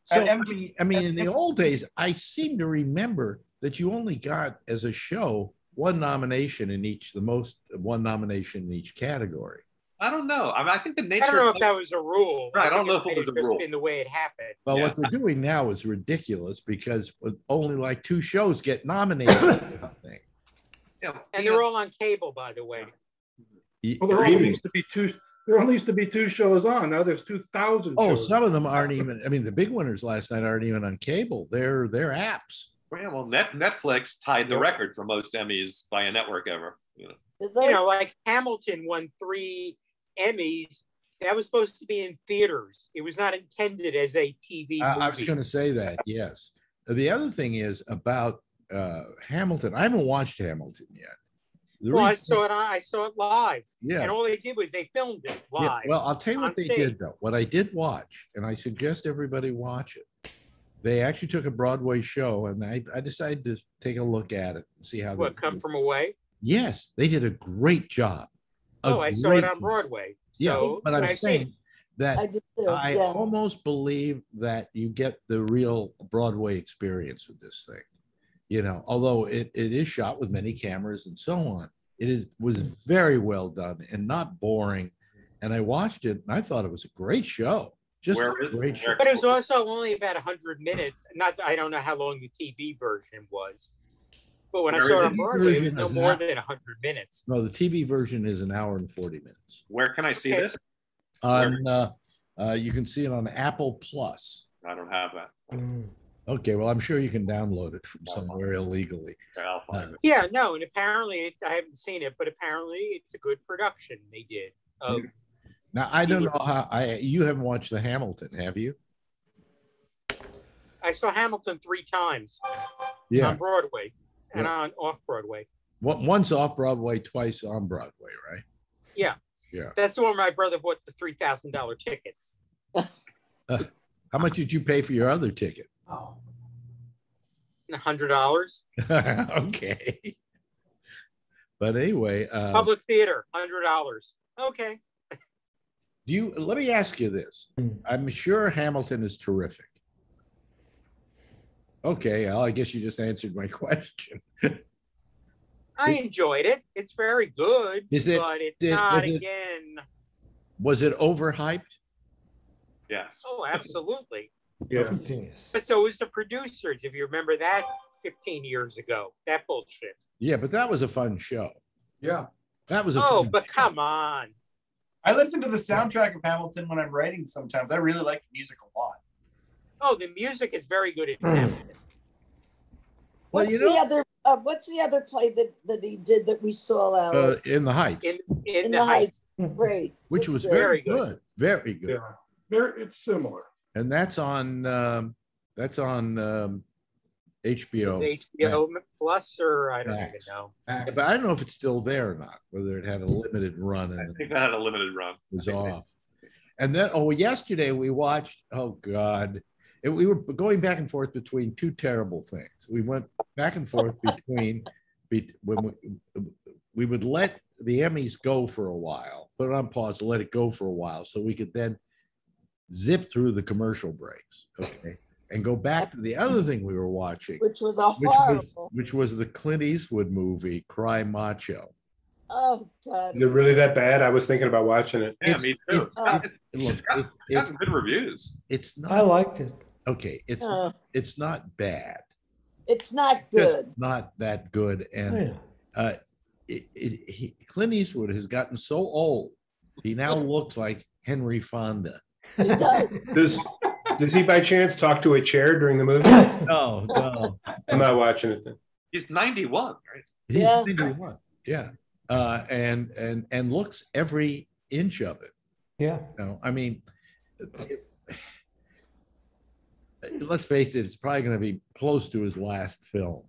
So At I mean, I mean, in the old days, I seem to remember that you only got as a show one nomination in each, the most one nomination in each category. I don't know. I mean, I think the nature. I nature. don't know of if that was a rule. Right, I don't know if it was a just rule. Been the way it happened. Well, Yeah. what they're doing now is ridiculous because only like two shows get nominated. for (coughs) something. Yeah, And they're all on cable, by the way. Well, there only used to be two, there only used to be two shows on. Now there's two thousand. Oh, some of them aren't even. I mean, the big winners last night aren't even on cable. They're they're apps. Yeah, well, Net, Netflix tied the record for most Emmys by a network ever. You know. You know, like Hamilton won three Emmys. That was supposed to be in theaters. It was not intended as a TV I, I was going to say that. Yes. The other thing is about uh, Hamilton. I haven't watched Hamilton yet. The Well, I saw it. I saw it live, yeah. and all they did was they filmed it Yeah, live. Well, I'll tell you what they stage. did though. What I did watch, and I suggest everybody watch it. They actually took a Broadway show, and I, I decided to take a look at it and see how. what they come did. from away? Yes, they did a great job. A Oh, I saw it on job. Broadway. Yeah, but I'm I've saying it. that I did too. I yeah. almost believe that you get the real Broadway experience with this thing. You know, although it, it is shot with many cameras and so on, it is was very well done and not boring. And I watched it and I thought it was a great show. Just Where a is- great show. But it was also only about 100 minutes. Not, I don't know how long the TV version was. But when I saw it it? on Broadway, it was no more that- than 100 minutes. No, the TV version is an hour and 40 minutes. Where can I see Okay. this? On uh, uh, you can see it on Apple Plus. I don't have that. Mm. Okay, well, I'm sure you can download it from somewhere illegally. Okay, I'll find uh, it. Yeah, no, and apparently it, I haven't seen it, but apparently it's a good production they did. Of, Now I don't know how I you haven't watched the Hamilton, have you? I saw Hamilton three times Yeah. on Broadway and on off Broadway. One- Once off Broadway, twice on Broadway, right? Yeah. Yeah. That's the one my brother bought the three thousand dollar tickets. (laughs) How much did you pay for your other ticket? Oh. hundred dollars. (laughs) okay. But anyway, uh, Public theater, hundred dollars. Okay. do you let me ask you this? I'm sure Hamilton is terrific. Okay, well, I guess you just answered my (laughs) question. I enjoyed it. It's very good, Is it- but it's did- not was it- again. Was it overhyped? Yes. Oh, absolutely. Yeah. Everything is. But so is the producers. If you remember that 15 years ago, that bullshit. Yeah, but that was a fun show. Yeah. That was a Oh, fun but show. come on. I listen to the soundtrack of Hamilton when I'm writing. Sometimes I really like the music a lot. Oh, the music is very good in Hmm. Hamilton. Well, What's you the other? Uh, what's the other play that that he did that we saw? Uh, Alex? in the Heights, In in, In the, the Heights. Great. which just was great. very Very good. good, very good. Yeah. There, it's similar. And that's on um, that's on um, HBO. HBO Plus or I don't Max. even know. But I don't know if it's still there or not, whether it had a limited run I think that had a limited run. it was off. And then, oh, yesterday we watched, oh God, it, we were going back and forth between two terrible things. We went back and forth (laughs) between, be, when we, we would let the Emmys go for a while, put it on pause, let it go for a while, so we could then zip through the commercial breaks, okay? And go back to the other thing we were watching, which was a which was, horrible. which was the Clint Eastwood movie, Cry Macho. Oh God. Is it really that bad? I was thinking about watching it. Yeah, It's- me too. It's got, it's Look, got- it- it's got it- good reviews. it's not. I liked it. okay, it's, Uh, it's not bad. it's not just good. not that good. And Yeah. uh, it, it, he, Clint Eastwood has gotten so old. He now looks like Henry Fonda. It does. (laughs) Does does he by chance talk to a chair during the movie? (coughs) No, no, I'm not watching it then. He's 91, right? he's Yeah. 91. Yeah, uh, and and and looks every inch of it. Yeah. You know, I mean, it- (sighs) let's face it, it's probably going to be close to his last film.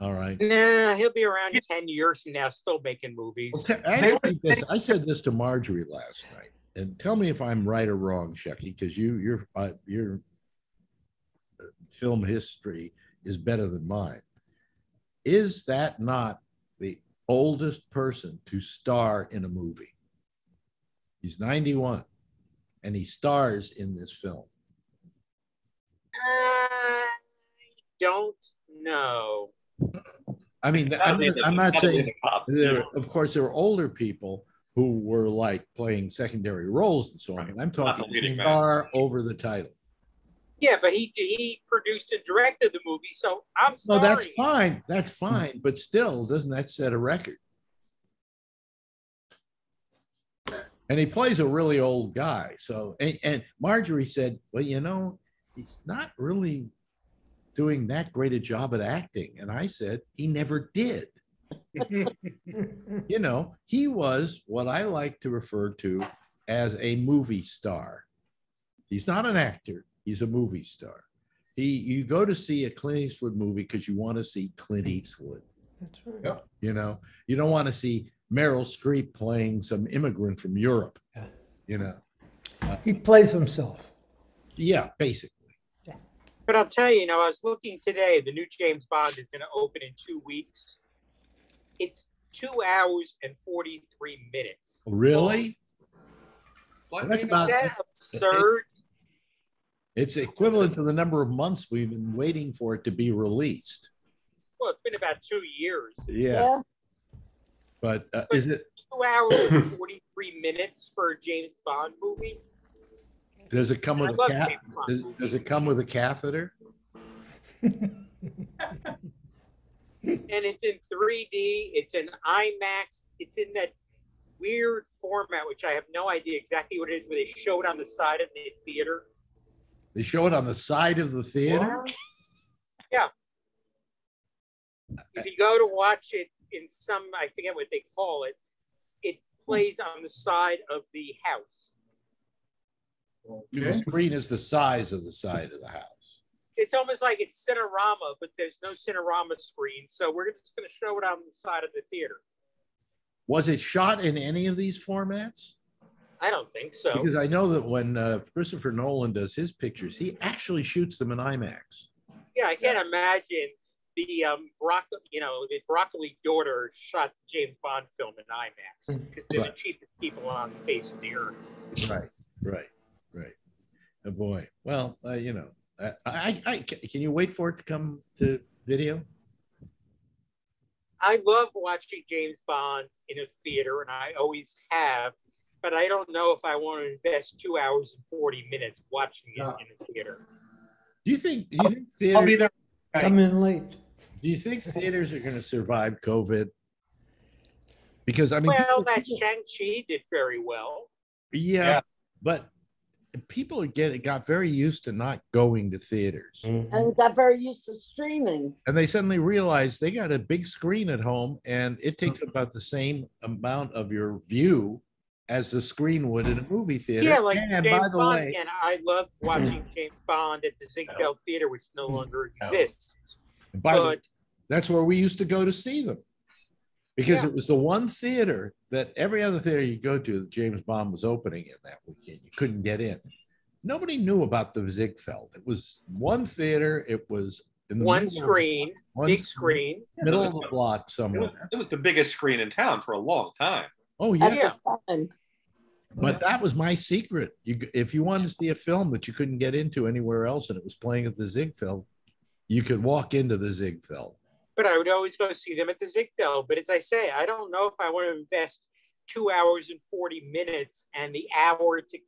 All right. Nah, he'll be around 10 years from now still making movies. Well, te- actually, this, I said this to Marjorie last night, and tell me if I'm right or wrong, Shecky, because you your uh, your uh, film history is better than mine. Is that not the oldest person to star in a movie? He's 91, and he stars in this film. I don't know. I mean, I'm, not- I'm not saying there, of course, there were older people who were like playing secondary roles and so on. But I'm talking leading man. over the title. Yeah, but he he produced and directed the movie, so I'm No, that's fine. That's hmm. fine. But still, doesn't that set a record? And he plays a really old guy. So, and, and Marjorie said, well, you know, he's not really doing that great a job at acting. And I said, he never did. (laughs) you know, he was what I like to refer to as a movie star. He's not an actor, he's a movie star. He, you go to see a Clint Eastwood movie because you want to see Clint Eastwood. That's right. Yep. You know, you don't want to see Meryl Streep playing some immigrant from Europe. Yeah. You know, uh, He plays himself. yeah, basically. Yeah. But I'll tell you, you know, I was looking today. The new James Bond is going to open in two weeks. It's two hours and forty three minutes. Really? What? That's Is about that absurd? (laughs) it's equivalent to the number of months we've been waiting for it to be released. Well, it's been about two years. Yeah, Yeah. but uh, is it? Two hours and forty three minutes for a James Bond movie. Does it come I with a love cat? Does, does it come with a catheter? (laughs) and it's in 3D. It's in IMAX. It's in that weird format, which I have no idea exactly what it is, where they show it on the side of the theater. They show it on the side of the theater. Yeah. If you go to watch it in some, I forget what they call it, it plays on the side of the house. The screen is the size of the side of the house. It's almost like it's Cinerama, but there's no Cinerama screen, so we're just going to show it on the side of the theater. Was it shot in any of these formats? I don't think so. Because I know that when uh, Christopher Nolan does his pictures, he actually shoots them in IMAX. Yeah, I can't imagine the um broccoli, you know, the broccoli daughter shot the James Bond film in IMAX because they're the cheapest people on the face of the earth. Right, right, right. Oh boy. Well, uh, you know, I, I, I, can you wait for it to come to video? I love watching James Bond in a theater, and I always have. But I don't know if I want to invest two hours and forty minutes watching it No. in a theater. Do you think? Do you think theaters, I'll be theaters? there. Come in late. Do you think theaters are going to survive COVID? Because I mean, Well, people- that Shang Chi did very well. yeah, Yeah. but people are getting got very used to not going to theaters, mm-hmm. And got very used to streaming. and they suddenly realized they got a big screen at home, and it takes uh-huh. about the same amount of your view as the screen would in a movie theater. Yeah, like and James by the Bond. way, and I love watching (clears throat) James Bond at the Ziegfeld Theater, which no longer exists. And by the, But that's where we used to go to see them. Because Yeah. it was the one theater that every other theater you go to, that James Bond was opening in that weekend. You couldn't get in. Nobody knew about the Ziegfeld. It was one theater. It was in the one middle of- screen, one big screen. middle of the block It was, somewhere. it was the biggest screen in town for a long time. Oh At yeah, the time. but that was my secret. You, if you wanted to see a film that you couldn't get into anywhere else, and it was playing at the Ziegfeld, you could walk into the Ziegfeld. But I would always go see them at the Ziegfeld. But as I say, I don't know if I want to invest two hours and 40 minutes and the hour to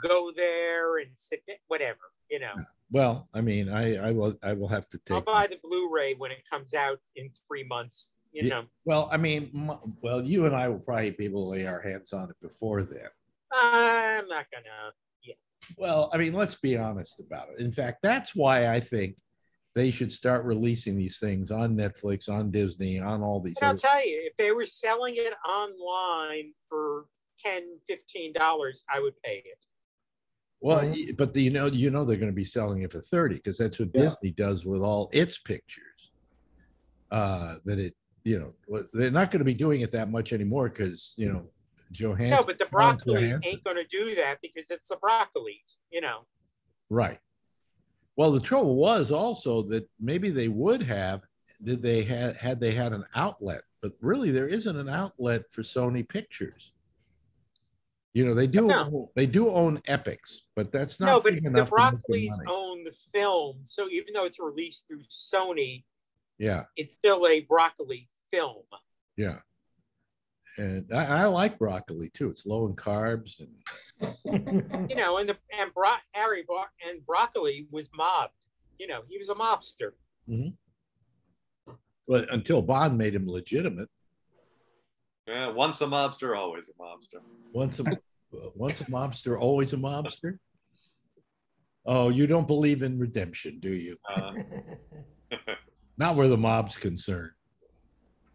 go there and sit there, whatever, you know. Well, I mean, I, I will, I will have to take. I'll buy the Blu-ray when it comes out in three months, you Yeah. know. Well, I mean, well, you and I will probably be able to lay our hands on it before then. I'm not gonna. Yeah. Well, I mean, let's be honest about it. In fact, that's why I think they should start releasing these things on Netflix, on Disney, on all these. And I'll tell you, if they were selling it online for 10 $15, I would pay it. Well, Mhm. but the, you know, you know they're going to be selling it for thirty because that's what Yeah. Disney does with all its pictures. Uh, that it, you know, they're not going to be doing it that much anymore because you know Johansson. No, but the Scarlett broccoli ain't going to do that because it's the broccolis, you know. Right. Well, the trouble was also that maybe they would have did they had had they had an outlet, but really there isn't an outlet for Sony Pictures. You know, they do No. own- they do own Epix, but that's not No, but the broccolis own the film. So even though it's released through Sony, Yeah, it's still a broccoli film. yeah. And I, I like broccoli too. It's low in carbs and (laughs) You know, and the and Bro- Harry Bro- and broccoli was mobbed. You know, he was a mobster. but until Bond made him legitimate. Yeah, once a mobster, always a mobster. Once a (laughs) once a mobster, always a mobster. Oh, you don't believe in redemption, do you? Uh, (laughs) Not where the mob's concerned.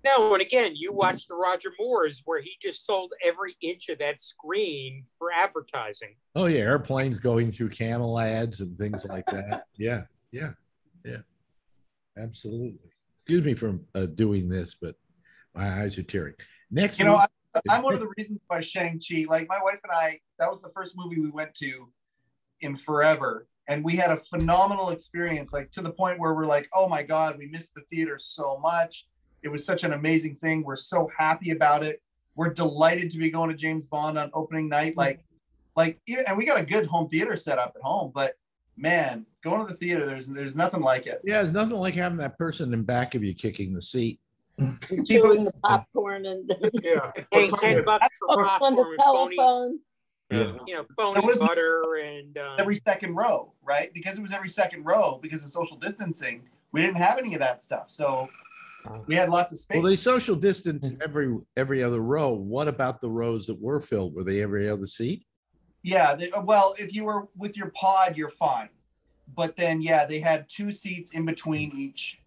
No, and again, you watch the Roger Moores where he just sold every inch of that screen for advertising. Oh yeah, airplanes going through camel ads and things like that. (laughs) Yeah, yeah, yeah, absolutely. Excuse me for uh, doing this, but my eyes are tearing. Next, You know, week- I, I'm one of the reasons why Shang-Chi, like my wife and I, that was the first movie we went to in forever. And we had a phenomenal experience, like to the point where we're like, oh my God, we missed the theater so much. It was such an amazing thing. We're so happy about it. We're delighted to be going to James Bond on opening night. Like, like, even, and we got a good home theater set up at home, but man, going to the theater, there's there's nothing like it. yeah, there's nothing like having that person in back of you kicking the seat. chewing the (laughs) popcorn and Yeah. Paying ten bucks for on popcorn the telephone. Yeah. you know, There phony was- butter and um, every second row, right? Because it was every second row because of social distancing. We didn't have any of that stuff. So we had lots of space. Well, they social distance hmm. every every other row. What about the rows that were filled? Were they every other seat? yeah. They, uh, well, if you were with your pod, you're fine. But then, yeah, they had two seats in between hmm. each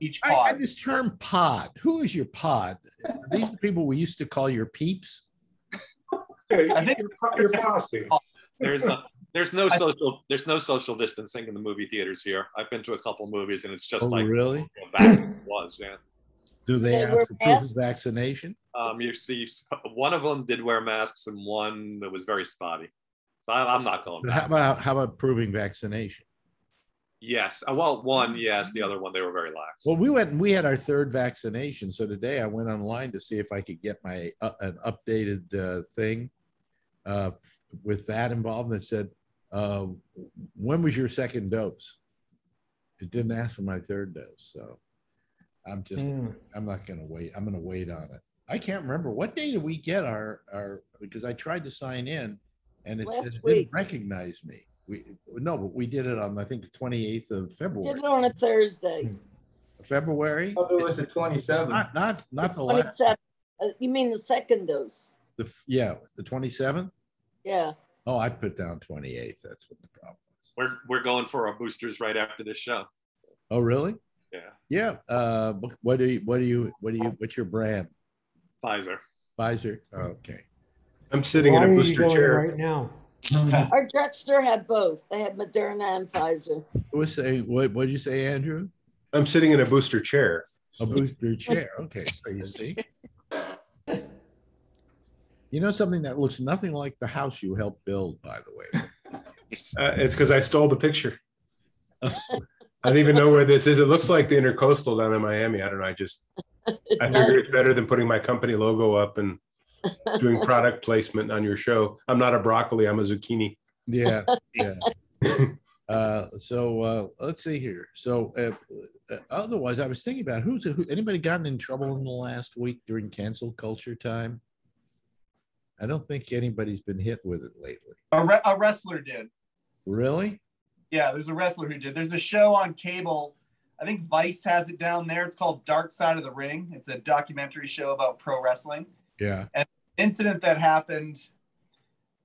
each I, I, pod. this term pod. Who is your pod? Are These people we used to call your peeps. (laughs) I think- your, your posse. (laughs) there's no, there's no social there's no social distancing in the movie theaters here. I've been to a couple movies and it's just Oh, like really? back as it was. Yeah. Do they They ask wear for proof of vaccination? Um, you see, one of them did wear masks and one that was very spotty. So I, I'm not going But how about how about proving vaccination? Yes. Uh, Well, one, yes. The other one, they were very lax. Well, we went and we had our third vaccination. So today I went online to see if I could get my uh, an updated uh, thing uh, with that involved. And it said, uh, "When was your second dose?" It didn't ask for my third dose, so I'm just Mm. I'm not going to wait. I'm going to wait on it. I can't remember what day did we get our our because I tried to sign in and it it didn't recognize me. We no, but we did it on I think the 28th of February. Did it on a Thursday. February. Oh, it was the 27th. Not not not the last. 27. Uh, you mean the second dose? The yeah, the 27th. Yeah. Oh, I put down 28th. That's what the problem is. We're we're going for our boosters right after this show. Oh, really? Yeah. Yeah. Uh, what- what do you what do you what do you what's your brand? Pfizer. Pfizer. Okay. I'm sitting Why in a are you booster going chair. right now? (laughs) Our drugstore had both. They had Moderna and Pfizer. What was say? What what did you say, Andrew? I'm sitting in a booster chair. A booster chair. Okay, so you see. You know something that looks nothing like the house you helped build, by the way. (laughs) Uh, it's because I stole the picture. (laughs) I don't even know where this is. It looks like the intercoastal down in Miami. I don't know. I just (laughs) I figure it's better than putting my company logo up and doing product placement on your show. I'm not a broccoli. I'm a zucchini. Yeah, yeah. Uh, so, uh, let's see here. So, uh, uh, otherwise, I was thinking about who's, who, anybody gotten in trouble in the last week during cancel culture time? I don't think anybody's been hit with it lately. A, re- a wrestler did. Really? Yeah, there's a wrestler who did. There's a show on cable. I think Vice has it down there. It's called Dark Side of the Ring. It's a documentary show about pro wrestling. Yeah. And incident that happened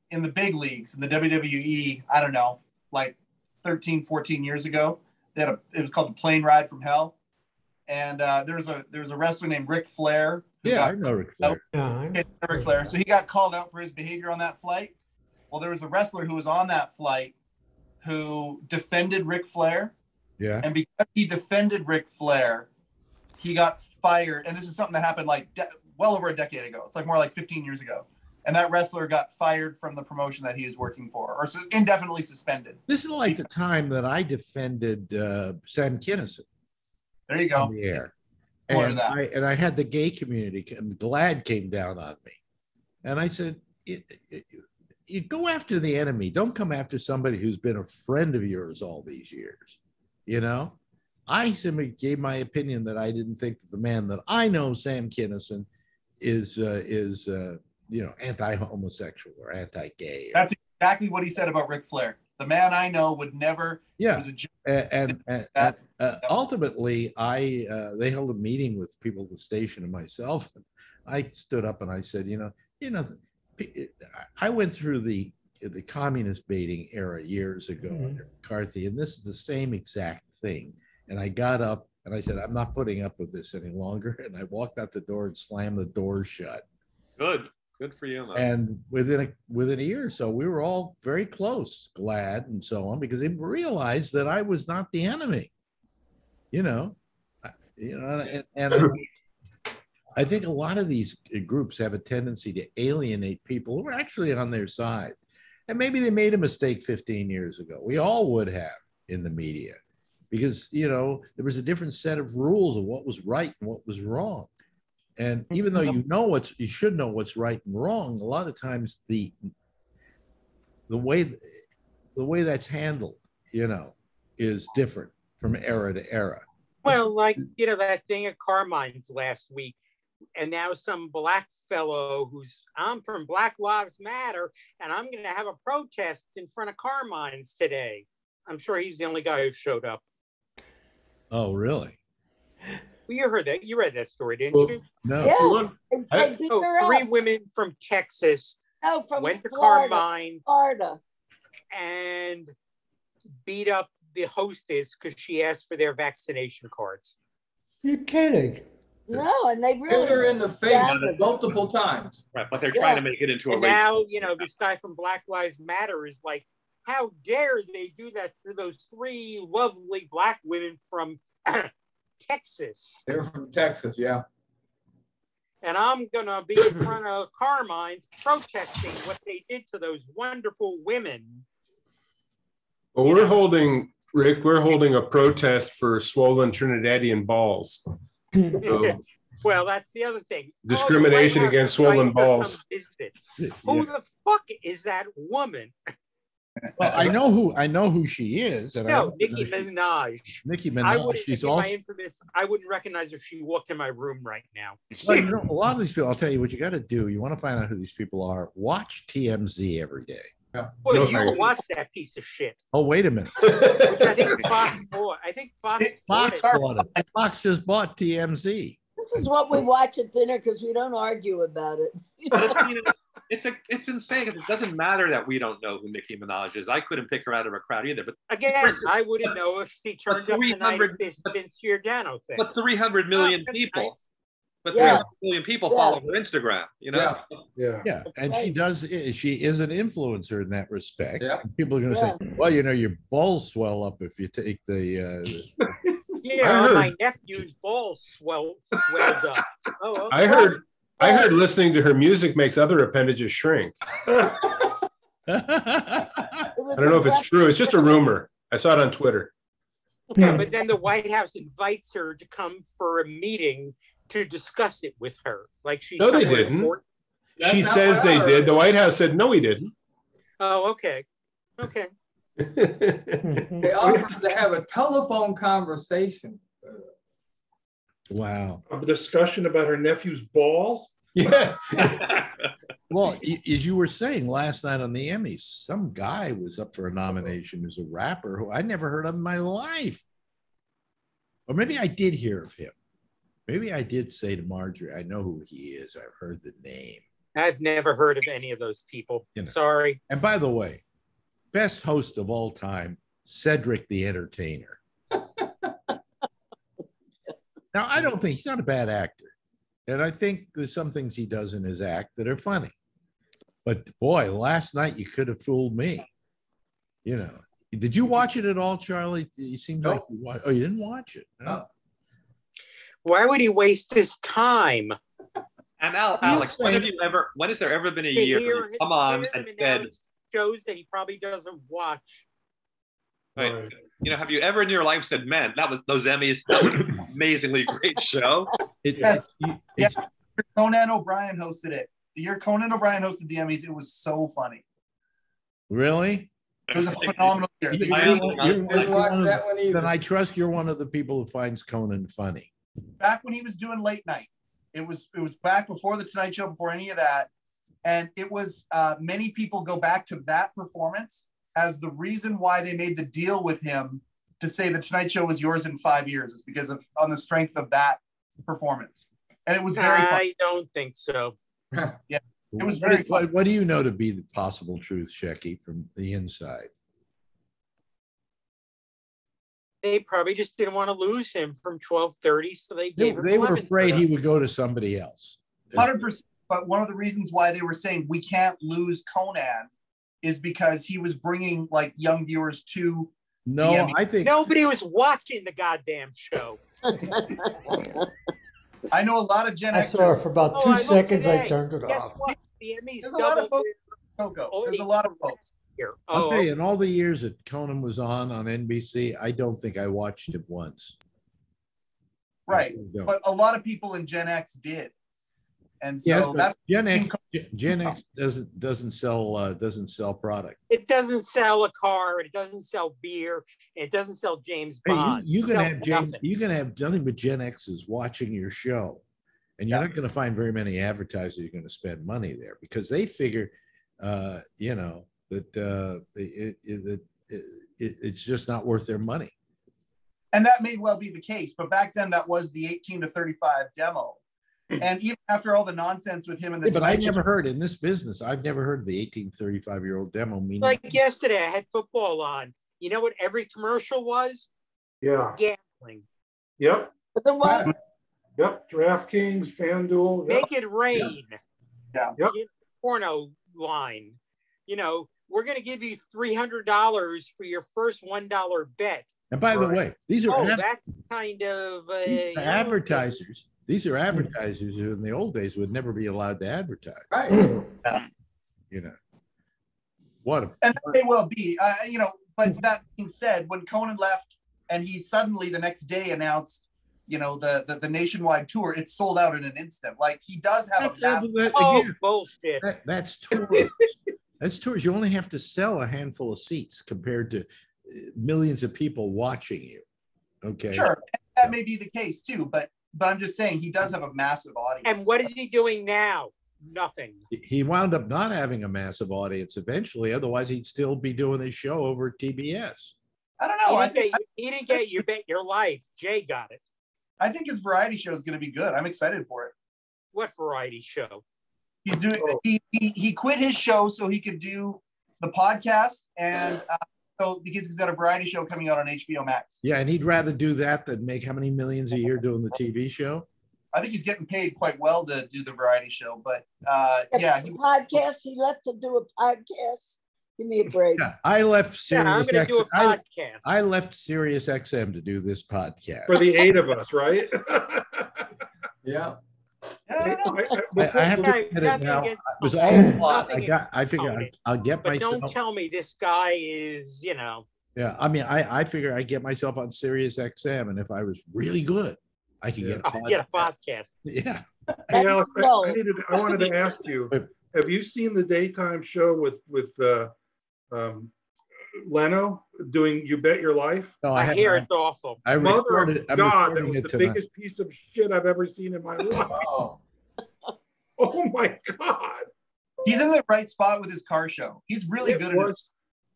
in the big leagues in the WWE, I don't know, like 13, 14 years ago. They had a it was called the plane ride from hell. And uh, there was a there was a wrestler named Ric Flair. Who Yeah, I got know Ric Flair. Yeah, I know. Ric Flair. So he got called out for his behavior on that flight. Well, there was a wrestler who was on that flight who defended Ric Flair. Yeah. And because he defended Ric Flair, he got fired. And this is something that happened like de- well over a decade ago. It's like more like 15 years ago. And that wrestler got fired from the promotion that he was working for or su- indefinitely suspended. This is like the time that I defended uh, Sam Kinison There you on go. the air. More And that. I, and I had the gay community, and GLAAD came down on me. And I said, "It- it- you go after the enemy. Don't come after somebody who's been a friend of yours all these years. You know, I simply gave my opinion that I didn't think that the man that I know, Sam Kinison, is uh, is uh, you know anti-homosexual or anti-gay. That's exactly what he said about Ric Flair. The man I know would never. Yeah. Was a jerk. A- and, and, That- uh, ultimately i uh, they held a meeting with people at the station and myself and i stood up and i said you know you know I went through the the communist baiting era years ago Mhm. under mccarthy and this is the same exact thing and i got up and i said i'm not putting up with this any longer (laughs) and i walked out the door and slammed the door shut Good. Good for you, man. and within a within a year or so, we were all very close, GLAAD and so on, because they realized that I was not the enemy. You know, you know, and, and I- I think a lot of these groups have a tendency to alienate people who are actually on their side. And maybe they made a mistake 15 years ago. We all would have in the media because, you know, there was a different set of rules of what was right and what was wrong. And even though you know what's, you should know what's right and wrong, a lot of times the, the way, the way that's handled, you know, is different from era to era. Well, like you know that thing at Carmine's last week, and now some black fellow who's I'm from Black Lives Matter, and I'm going to have a protest in front of Carmine's today. I'm sure he's the only guy who showed up. Oh, really? Well, you heard that. You read that story, didn't Well, you? No. Yes. And I- they beat Oh, her three women from Texas No, from went to Florida. Carmine Florida. and beat up the hostess because she asked for their vaccination cards. You're kidding. No, and they Hit her in the face Yeah. multiple times. right, but they're trying to make it into a race. now, you know, this guy from Black Lives Matter is like, how dare they do that to those three lovely black women from (clears throat) Texas? They're from Texas, yeah. And I'm going to be in front of Carmine's protesting what they did to those wonderful women. Well, You we're know. holding, Rick, we're holding a protest for swollen Trinidadian balls. So, (laughs) Well, that's the other thing. Oh, Discrimination White House against swollen her to come balls. visit. Yeah. Who the fuck is that woman? Well, I know who I know who she is, and No, Nicki know she- Minaj. Nicki I Minaj. wouldn't, She's in my infamous, I wouldn't recognize her if she walked in my room right now. well, you know, a lot of these people. I'll tell you what you got to do. You want to find out who these people are. Watch TMZ every day. Well, No, you thank you. watch that piece of shit. Oh, wait a minute. (laughs) I think Fox bought. I think Fox Fox bought it. bought it. Fox just bought TMZ. This is what we watch at dinner because we don't argue about it. But it's, you know, it's a it's insane. It doesn't matter that we don't know who Nicki Minaj is. I couldn't pick her out of a crowd either. But Again, I wouldn't know if she turned up tonight 300 at this Vince Giordano thing. but 300 million Oh, people. nice. But Yeah. 300 million people Yeah. follow her Instagram. You know. Yeah. Yeah. Yeah, and she does. She is an influencer in that respect. Yeah. And People are going to say, "Well, you know, your balls swell up if you take the." Uh, You I my nephew's balls swell, swelled up. Oh, okay. I heard I heard listening to her music makes other appendages shrink. (laughs) I don't know if it's true. It's just a rumor. I saw it on Twitter. Yeah, but then the White House invites her to come for a meeting to discuss it with her. Like she's No, they didn't. she says they did. The White House said no, we didn't. Oh, okay. Okay. They offered (laughs) to have a telephone conversation. Wow. A discussion about her nephew's balls. (laughs) yeah. Well, as you were saying last night on the Emmys, some guy was up for a nomination as a rapper who I never heard of in my life. Or maybe I did hear of him. Maybe I did say to Marjorie, I know who he is. I've heard the name. I've never heard of any of those people. You know. Sorry. And by the way, best host of all time, Cedric the Entertainer. (laughs) now, I don't think he's not a bad actor. And I think there's some things he does in his act that are funny. But boy, last night you could have fooled me. You know, did you watch it at all, Charlie? It seems like you wa- oh, you didn't watch it. No. No. Why would he waste his time? And Al, Alex, when have you ever? When has there ever been a year hear where you him- come on and him said, shows that he probably doesn't watch. Right. Right. you know, have you ever in your life said, "Man, that was those Emmys, that was an (coughs) amazingly great show"? It- Yes. you- Yeah. it- Conan O'Brien hosted it. The year Conan O'Brien hosted the Emmys, it was so funny. really? It was a (laughs) phenomenal year. You- I year- don't- you're- Didn't you're watch of- that one Then. I trust you're one of the people who finds Conan funny. back when he was doing late night. It was it was back before the Tonight Show, before any of that, and it was uh, many people go back to that performance as the reason why they made the deal with him to say the Tonight Show was yours in five years is because of on the strength of that performance, and it was very fun. I don't think so. (laughs) Yeah, it was very what, what do you know to be the possible truth, Shecky, from the inside? They probably just didn't want to lose him from twelve thirty, so they They, gave him they were afraid he would go to somebody else. Hundred percent. But one of the reasons why they were saying we can't lose Conan is because he was bringing like young viewers to. No, Yeah, I think Nobody was watching the goddamn show. (laughs) I know a lot of Gen I saw it for about Oh, two I seconds. I turned it Guess off. what? The Emmys There's a lot of folks- their- Coco. Oh, There's a lot of folks. here. I'll Oh, tell you, in all the years that Conan was on on NBC, I don't think I watched it once. Right. I. But a lot of people in Gen X did. And so but that's Gen X, Gen X doesn't doesn't sell uh, doesn't sell product. it doesn't sell a car, it doesn't sell beer, it doesn't sell James Hey, you, Bond. you It can sells have Gen, nothing. you can have nothing but Gen X's watching your show, and you're Yeah. not going to find very many advertisers who are going to spend money there because they figure, uh, you know, that uh, it, it, it, it, it's just not worth their money. and that may well be the case. But back then that was the 18 to 35 demo. And even after all the nonsense with him and the Hmm. Yeah, but I never heard in this business. I've never heard the 18, 35 year old demo meaning. Like yesterday, I had football on. You know what every commercial was? Yeah. Gambling. Yep. The what? Yep. DraftKings, FanDuel. Yep. Make it rain. Yeah. Yep. Porno line. You know, we're going to give you $300 for your first $1 bet. and by the way, these are Oh, ad- that's kind of uh, these know, advertisers. These are advertisers who in the old days would never be allowed to advertise. Right. You know, what a and that may well be, uh, you know. But that being said, when Conan left and he suddenly the next day announced, you know, the the, the nationwide tour, it sold out in an instant. Like he does have a That- massive. that- Oh, again, bullshit. that- that's tours. (laughs) That's tours. You only have to sell a handful of seats compared to uh, millions of people watching you. Okay. Sure, that may be the case too. But but I'm just saying he does have a massive audience. And what is he doing now? Nothing. He wound up not having a massive audience eventually. Otherwise, he'd still be doing his show over at TBS. I don't He know. I didn't, think get, he didn't get you bet your life. Jay got it. I think his variety show is going to be good. I'm excited for it. What variety show? He's doing. He, he he quit his show so he could do the podcast, and uh, so because he's got a variety show coming out on HBO Max. Yeah, and he'd rather do that than make how many millions a year doing the TV show? I think he's getting paid quite well to do the variety show, but uh, yeah, he, podcast. He left to do a podcast. Give me a break. Yeah, I left Yeah, I'm gonna do a I, podcast. I left Sirius XM to do this podcast. For the eight of us, right? (laughs) Yeah. I- I- I, I have to Okay, admit it now. It was all a plot. I got. I figure I, Tony. I'll get But don't tell me this guy is, you know, Yeah, I mean, I I figure I get myself on Sirius XM, and if I was really good, I could get. A I'll get a podcast. podcast. (laughs) Yeah. Hey, Alex, I, I needed, I wanted to ask you, have you seen the daytime show with, with, uh, um, Leno doing You Bet Your Life? No, I, have- hear it's awful. I Mother recorded. of I'm God, that was the tonight. biggest piece of shit I've ever seen in my life. (laughs) Oh, (laughs) Oh my God. He's in the right spot with his car show. He's really It good at his was,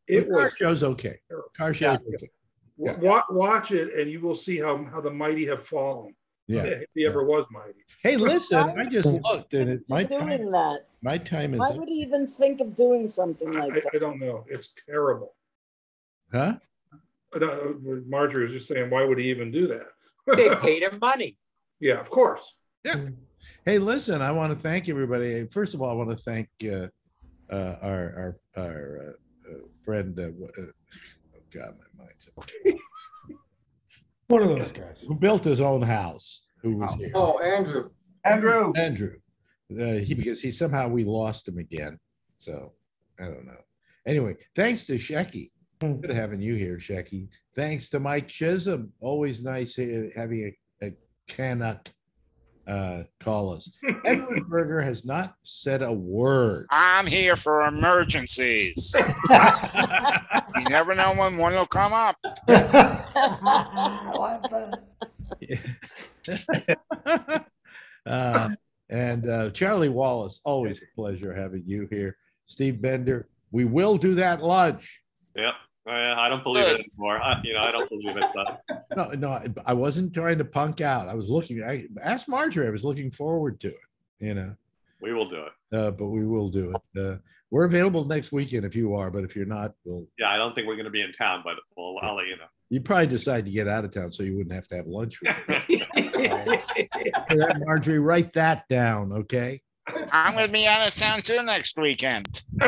it Car was, show's okay. Car show's okay. Yeah. wa- watch it and you will see how, how the mighty have fallen. Yeah. (laughs) If he ever was mighty. Hey, listen, I just looked and it my doing time. that. My time is. Why would he even think of doing something like I, that? I don't know. It's terrible. Huh? But, uh, Marjorie was just saying, why would he even do that? They (laughs) paid him money. Yeah, of course. Yeah. Hey, listen, I want to thank everybody. First of all, I want to thank uh, uh, our our our uh, uh, friend. Uh, uh, oh God, my mind's (laughs) One of those guys. who built his own house. Who was here? oh, Andrew. Andrew. Andrew. Uh, he because he somehow we lost him again. So I don't know. Anyway, thanks to Shecky. Hmm. Good having you here, Shecky. Thanks to Mike Chisholm. Always nice having a, a Canuck uh, call us. (laughs) Edward Berger has not said a word. I'm here for emergencies. (laughs) you never know when one will come up. (laughs) uh, and uh, Charlie Wallace, always a pleasure having you here. Steve Bender, we will do that lunch. Yep. Uh, I don't believe it anymore. I, you know, I don't believe it. No, no, I- I wasn't trying to punk out. I was looking. I asked Marjorie. I was looking forward to it. You know, we will do it. uh, but we will do it. Uh, we're available next weekend if you are, but if you're not, we'll. Yeah, I don't think we're going to be in town, but we'll, I'll let you know. You probably decide to get out of town so you wouldn't have to have lunch with me. (laughs) Hey, that, Marjorie, write that down, okay? I'm going to be out of town too next weekend. (laughs)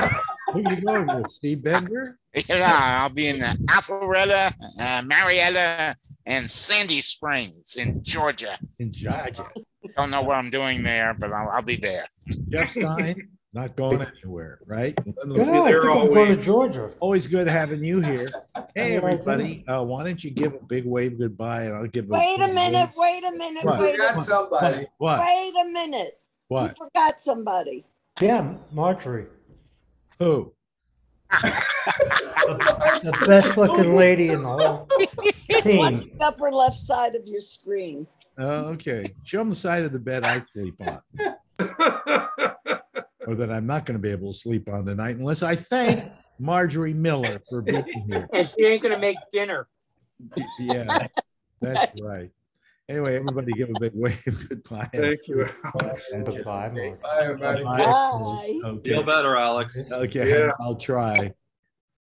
Who you going with? Steve Bender? (laughs) Yeah, I'll be in uh, Alpharetta, uh, Marietta, and Sandy Springs in Georgia. In Georgia. Don't know what I'm doing there, but I'll, I'll be there. Jeff Stein, not going anywhere, right? Yeah, I think I'm going to Georgia. Always good having you here. (laughs) Hey, everybody, uh, why don't you give a big wave goodbye and I'll give a. Wait a big minute, wave. wait a minute, What? wait a Got minute. somebody. What? Wait a minute. You What? forgot somebody. Yeah, Marjorie, Who? (laughs) the best looking lady in the whole (laughs) team. the upper left side of your screen? Oh, okay. Show them the side of the bed I sleep on, (laughs) or that I'm not going to be able to sleep on tonight unless I thank Marjorie Miller for being here. And she ain't going to make dinner. Yeah, that's right. Anyway, everybody give a big wave (laughs) goodbye. Thank you, Alex. Goodbye, Bye, everybody. Bye. Bye. Okay. Feel better, Alex. Okay, Yeah. I'll try.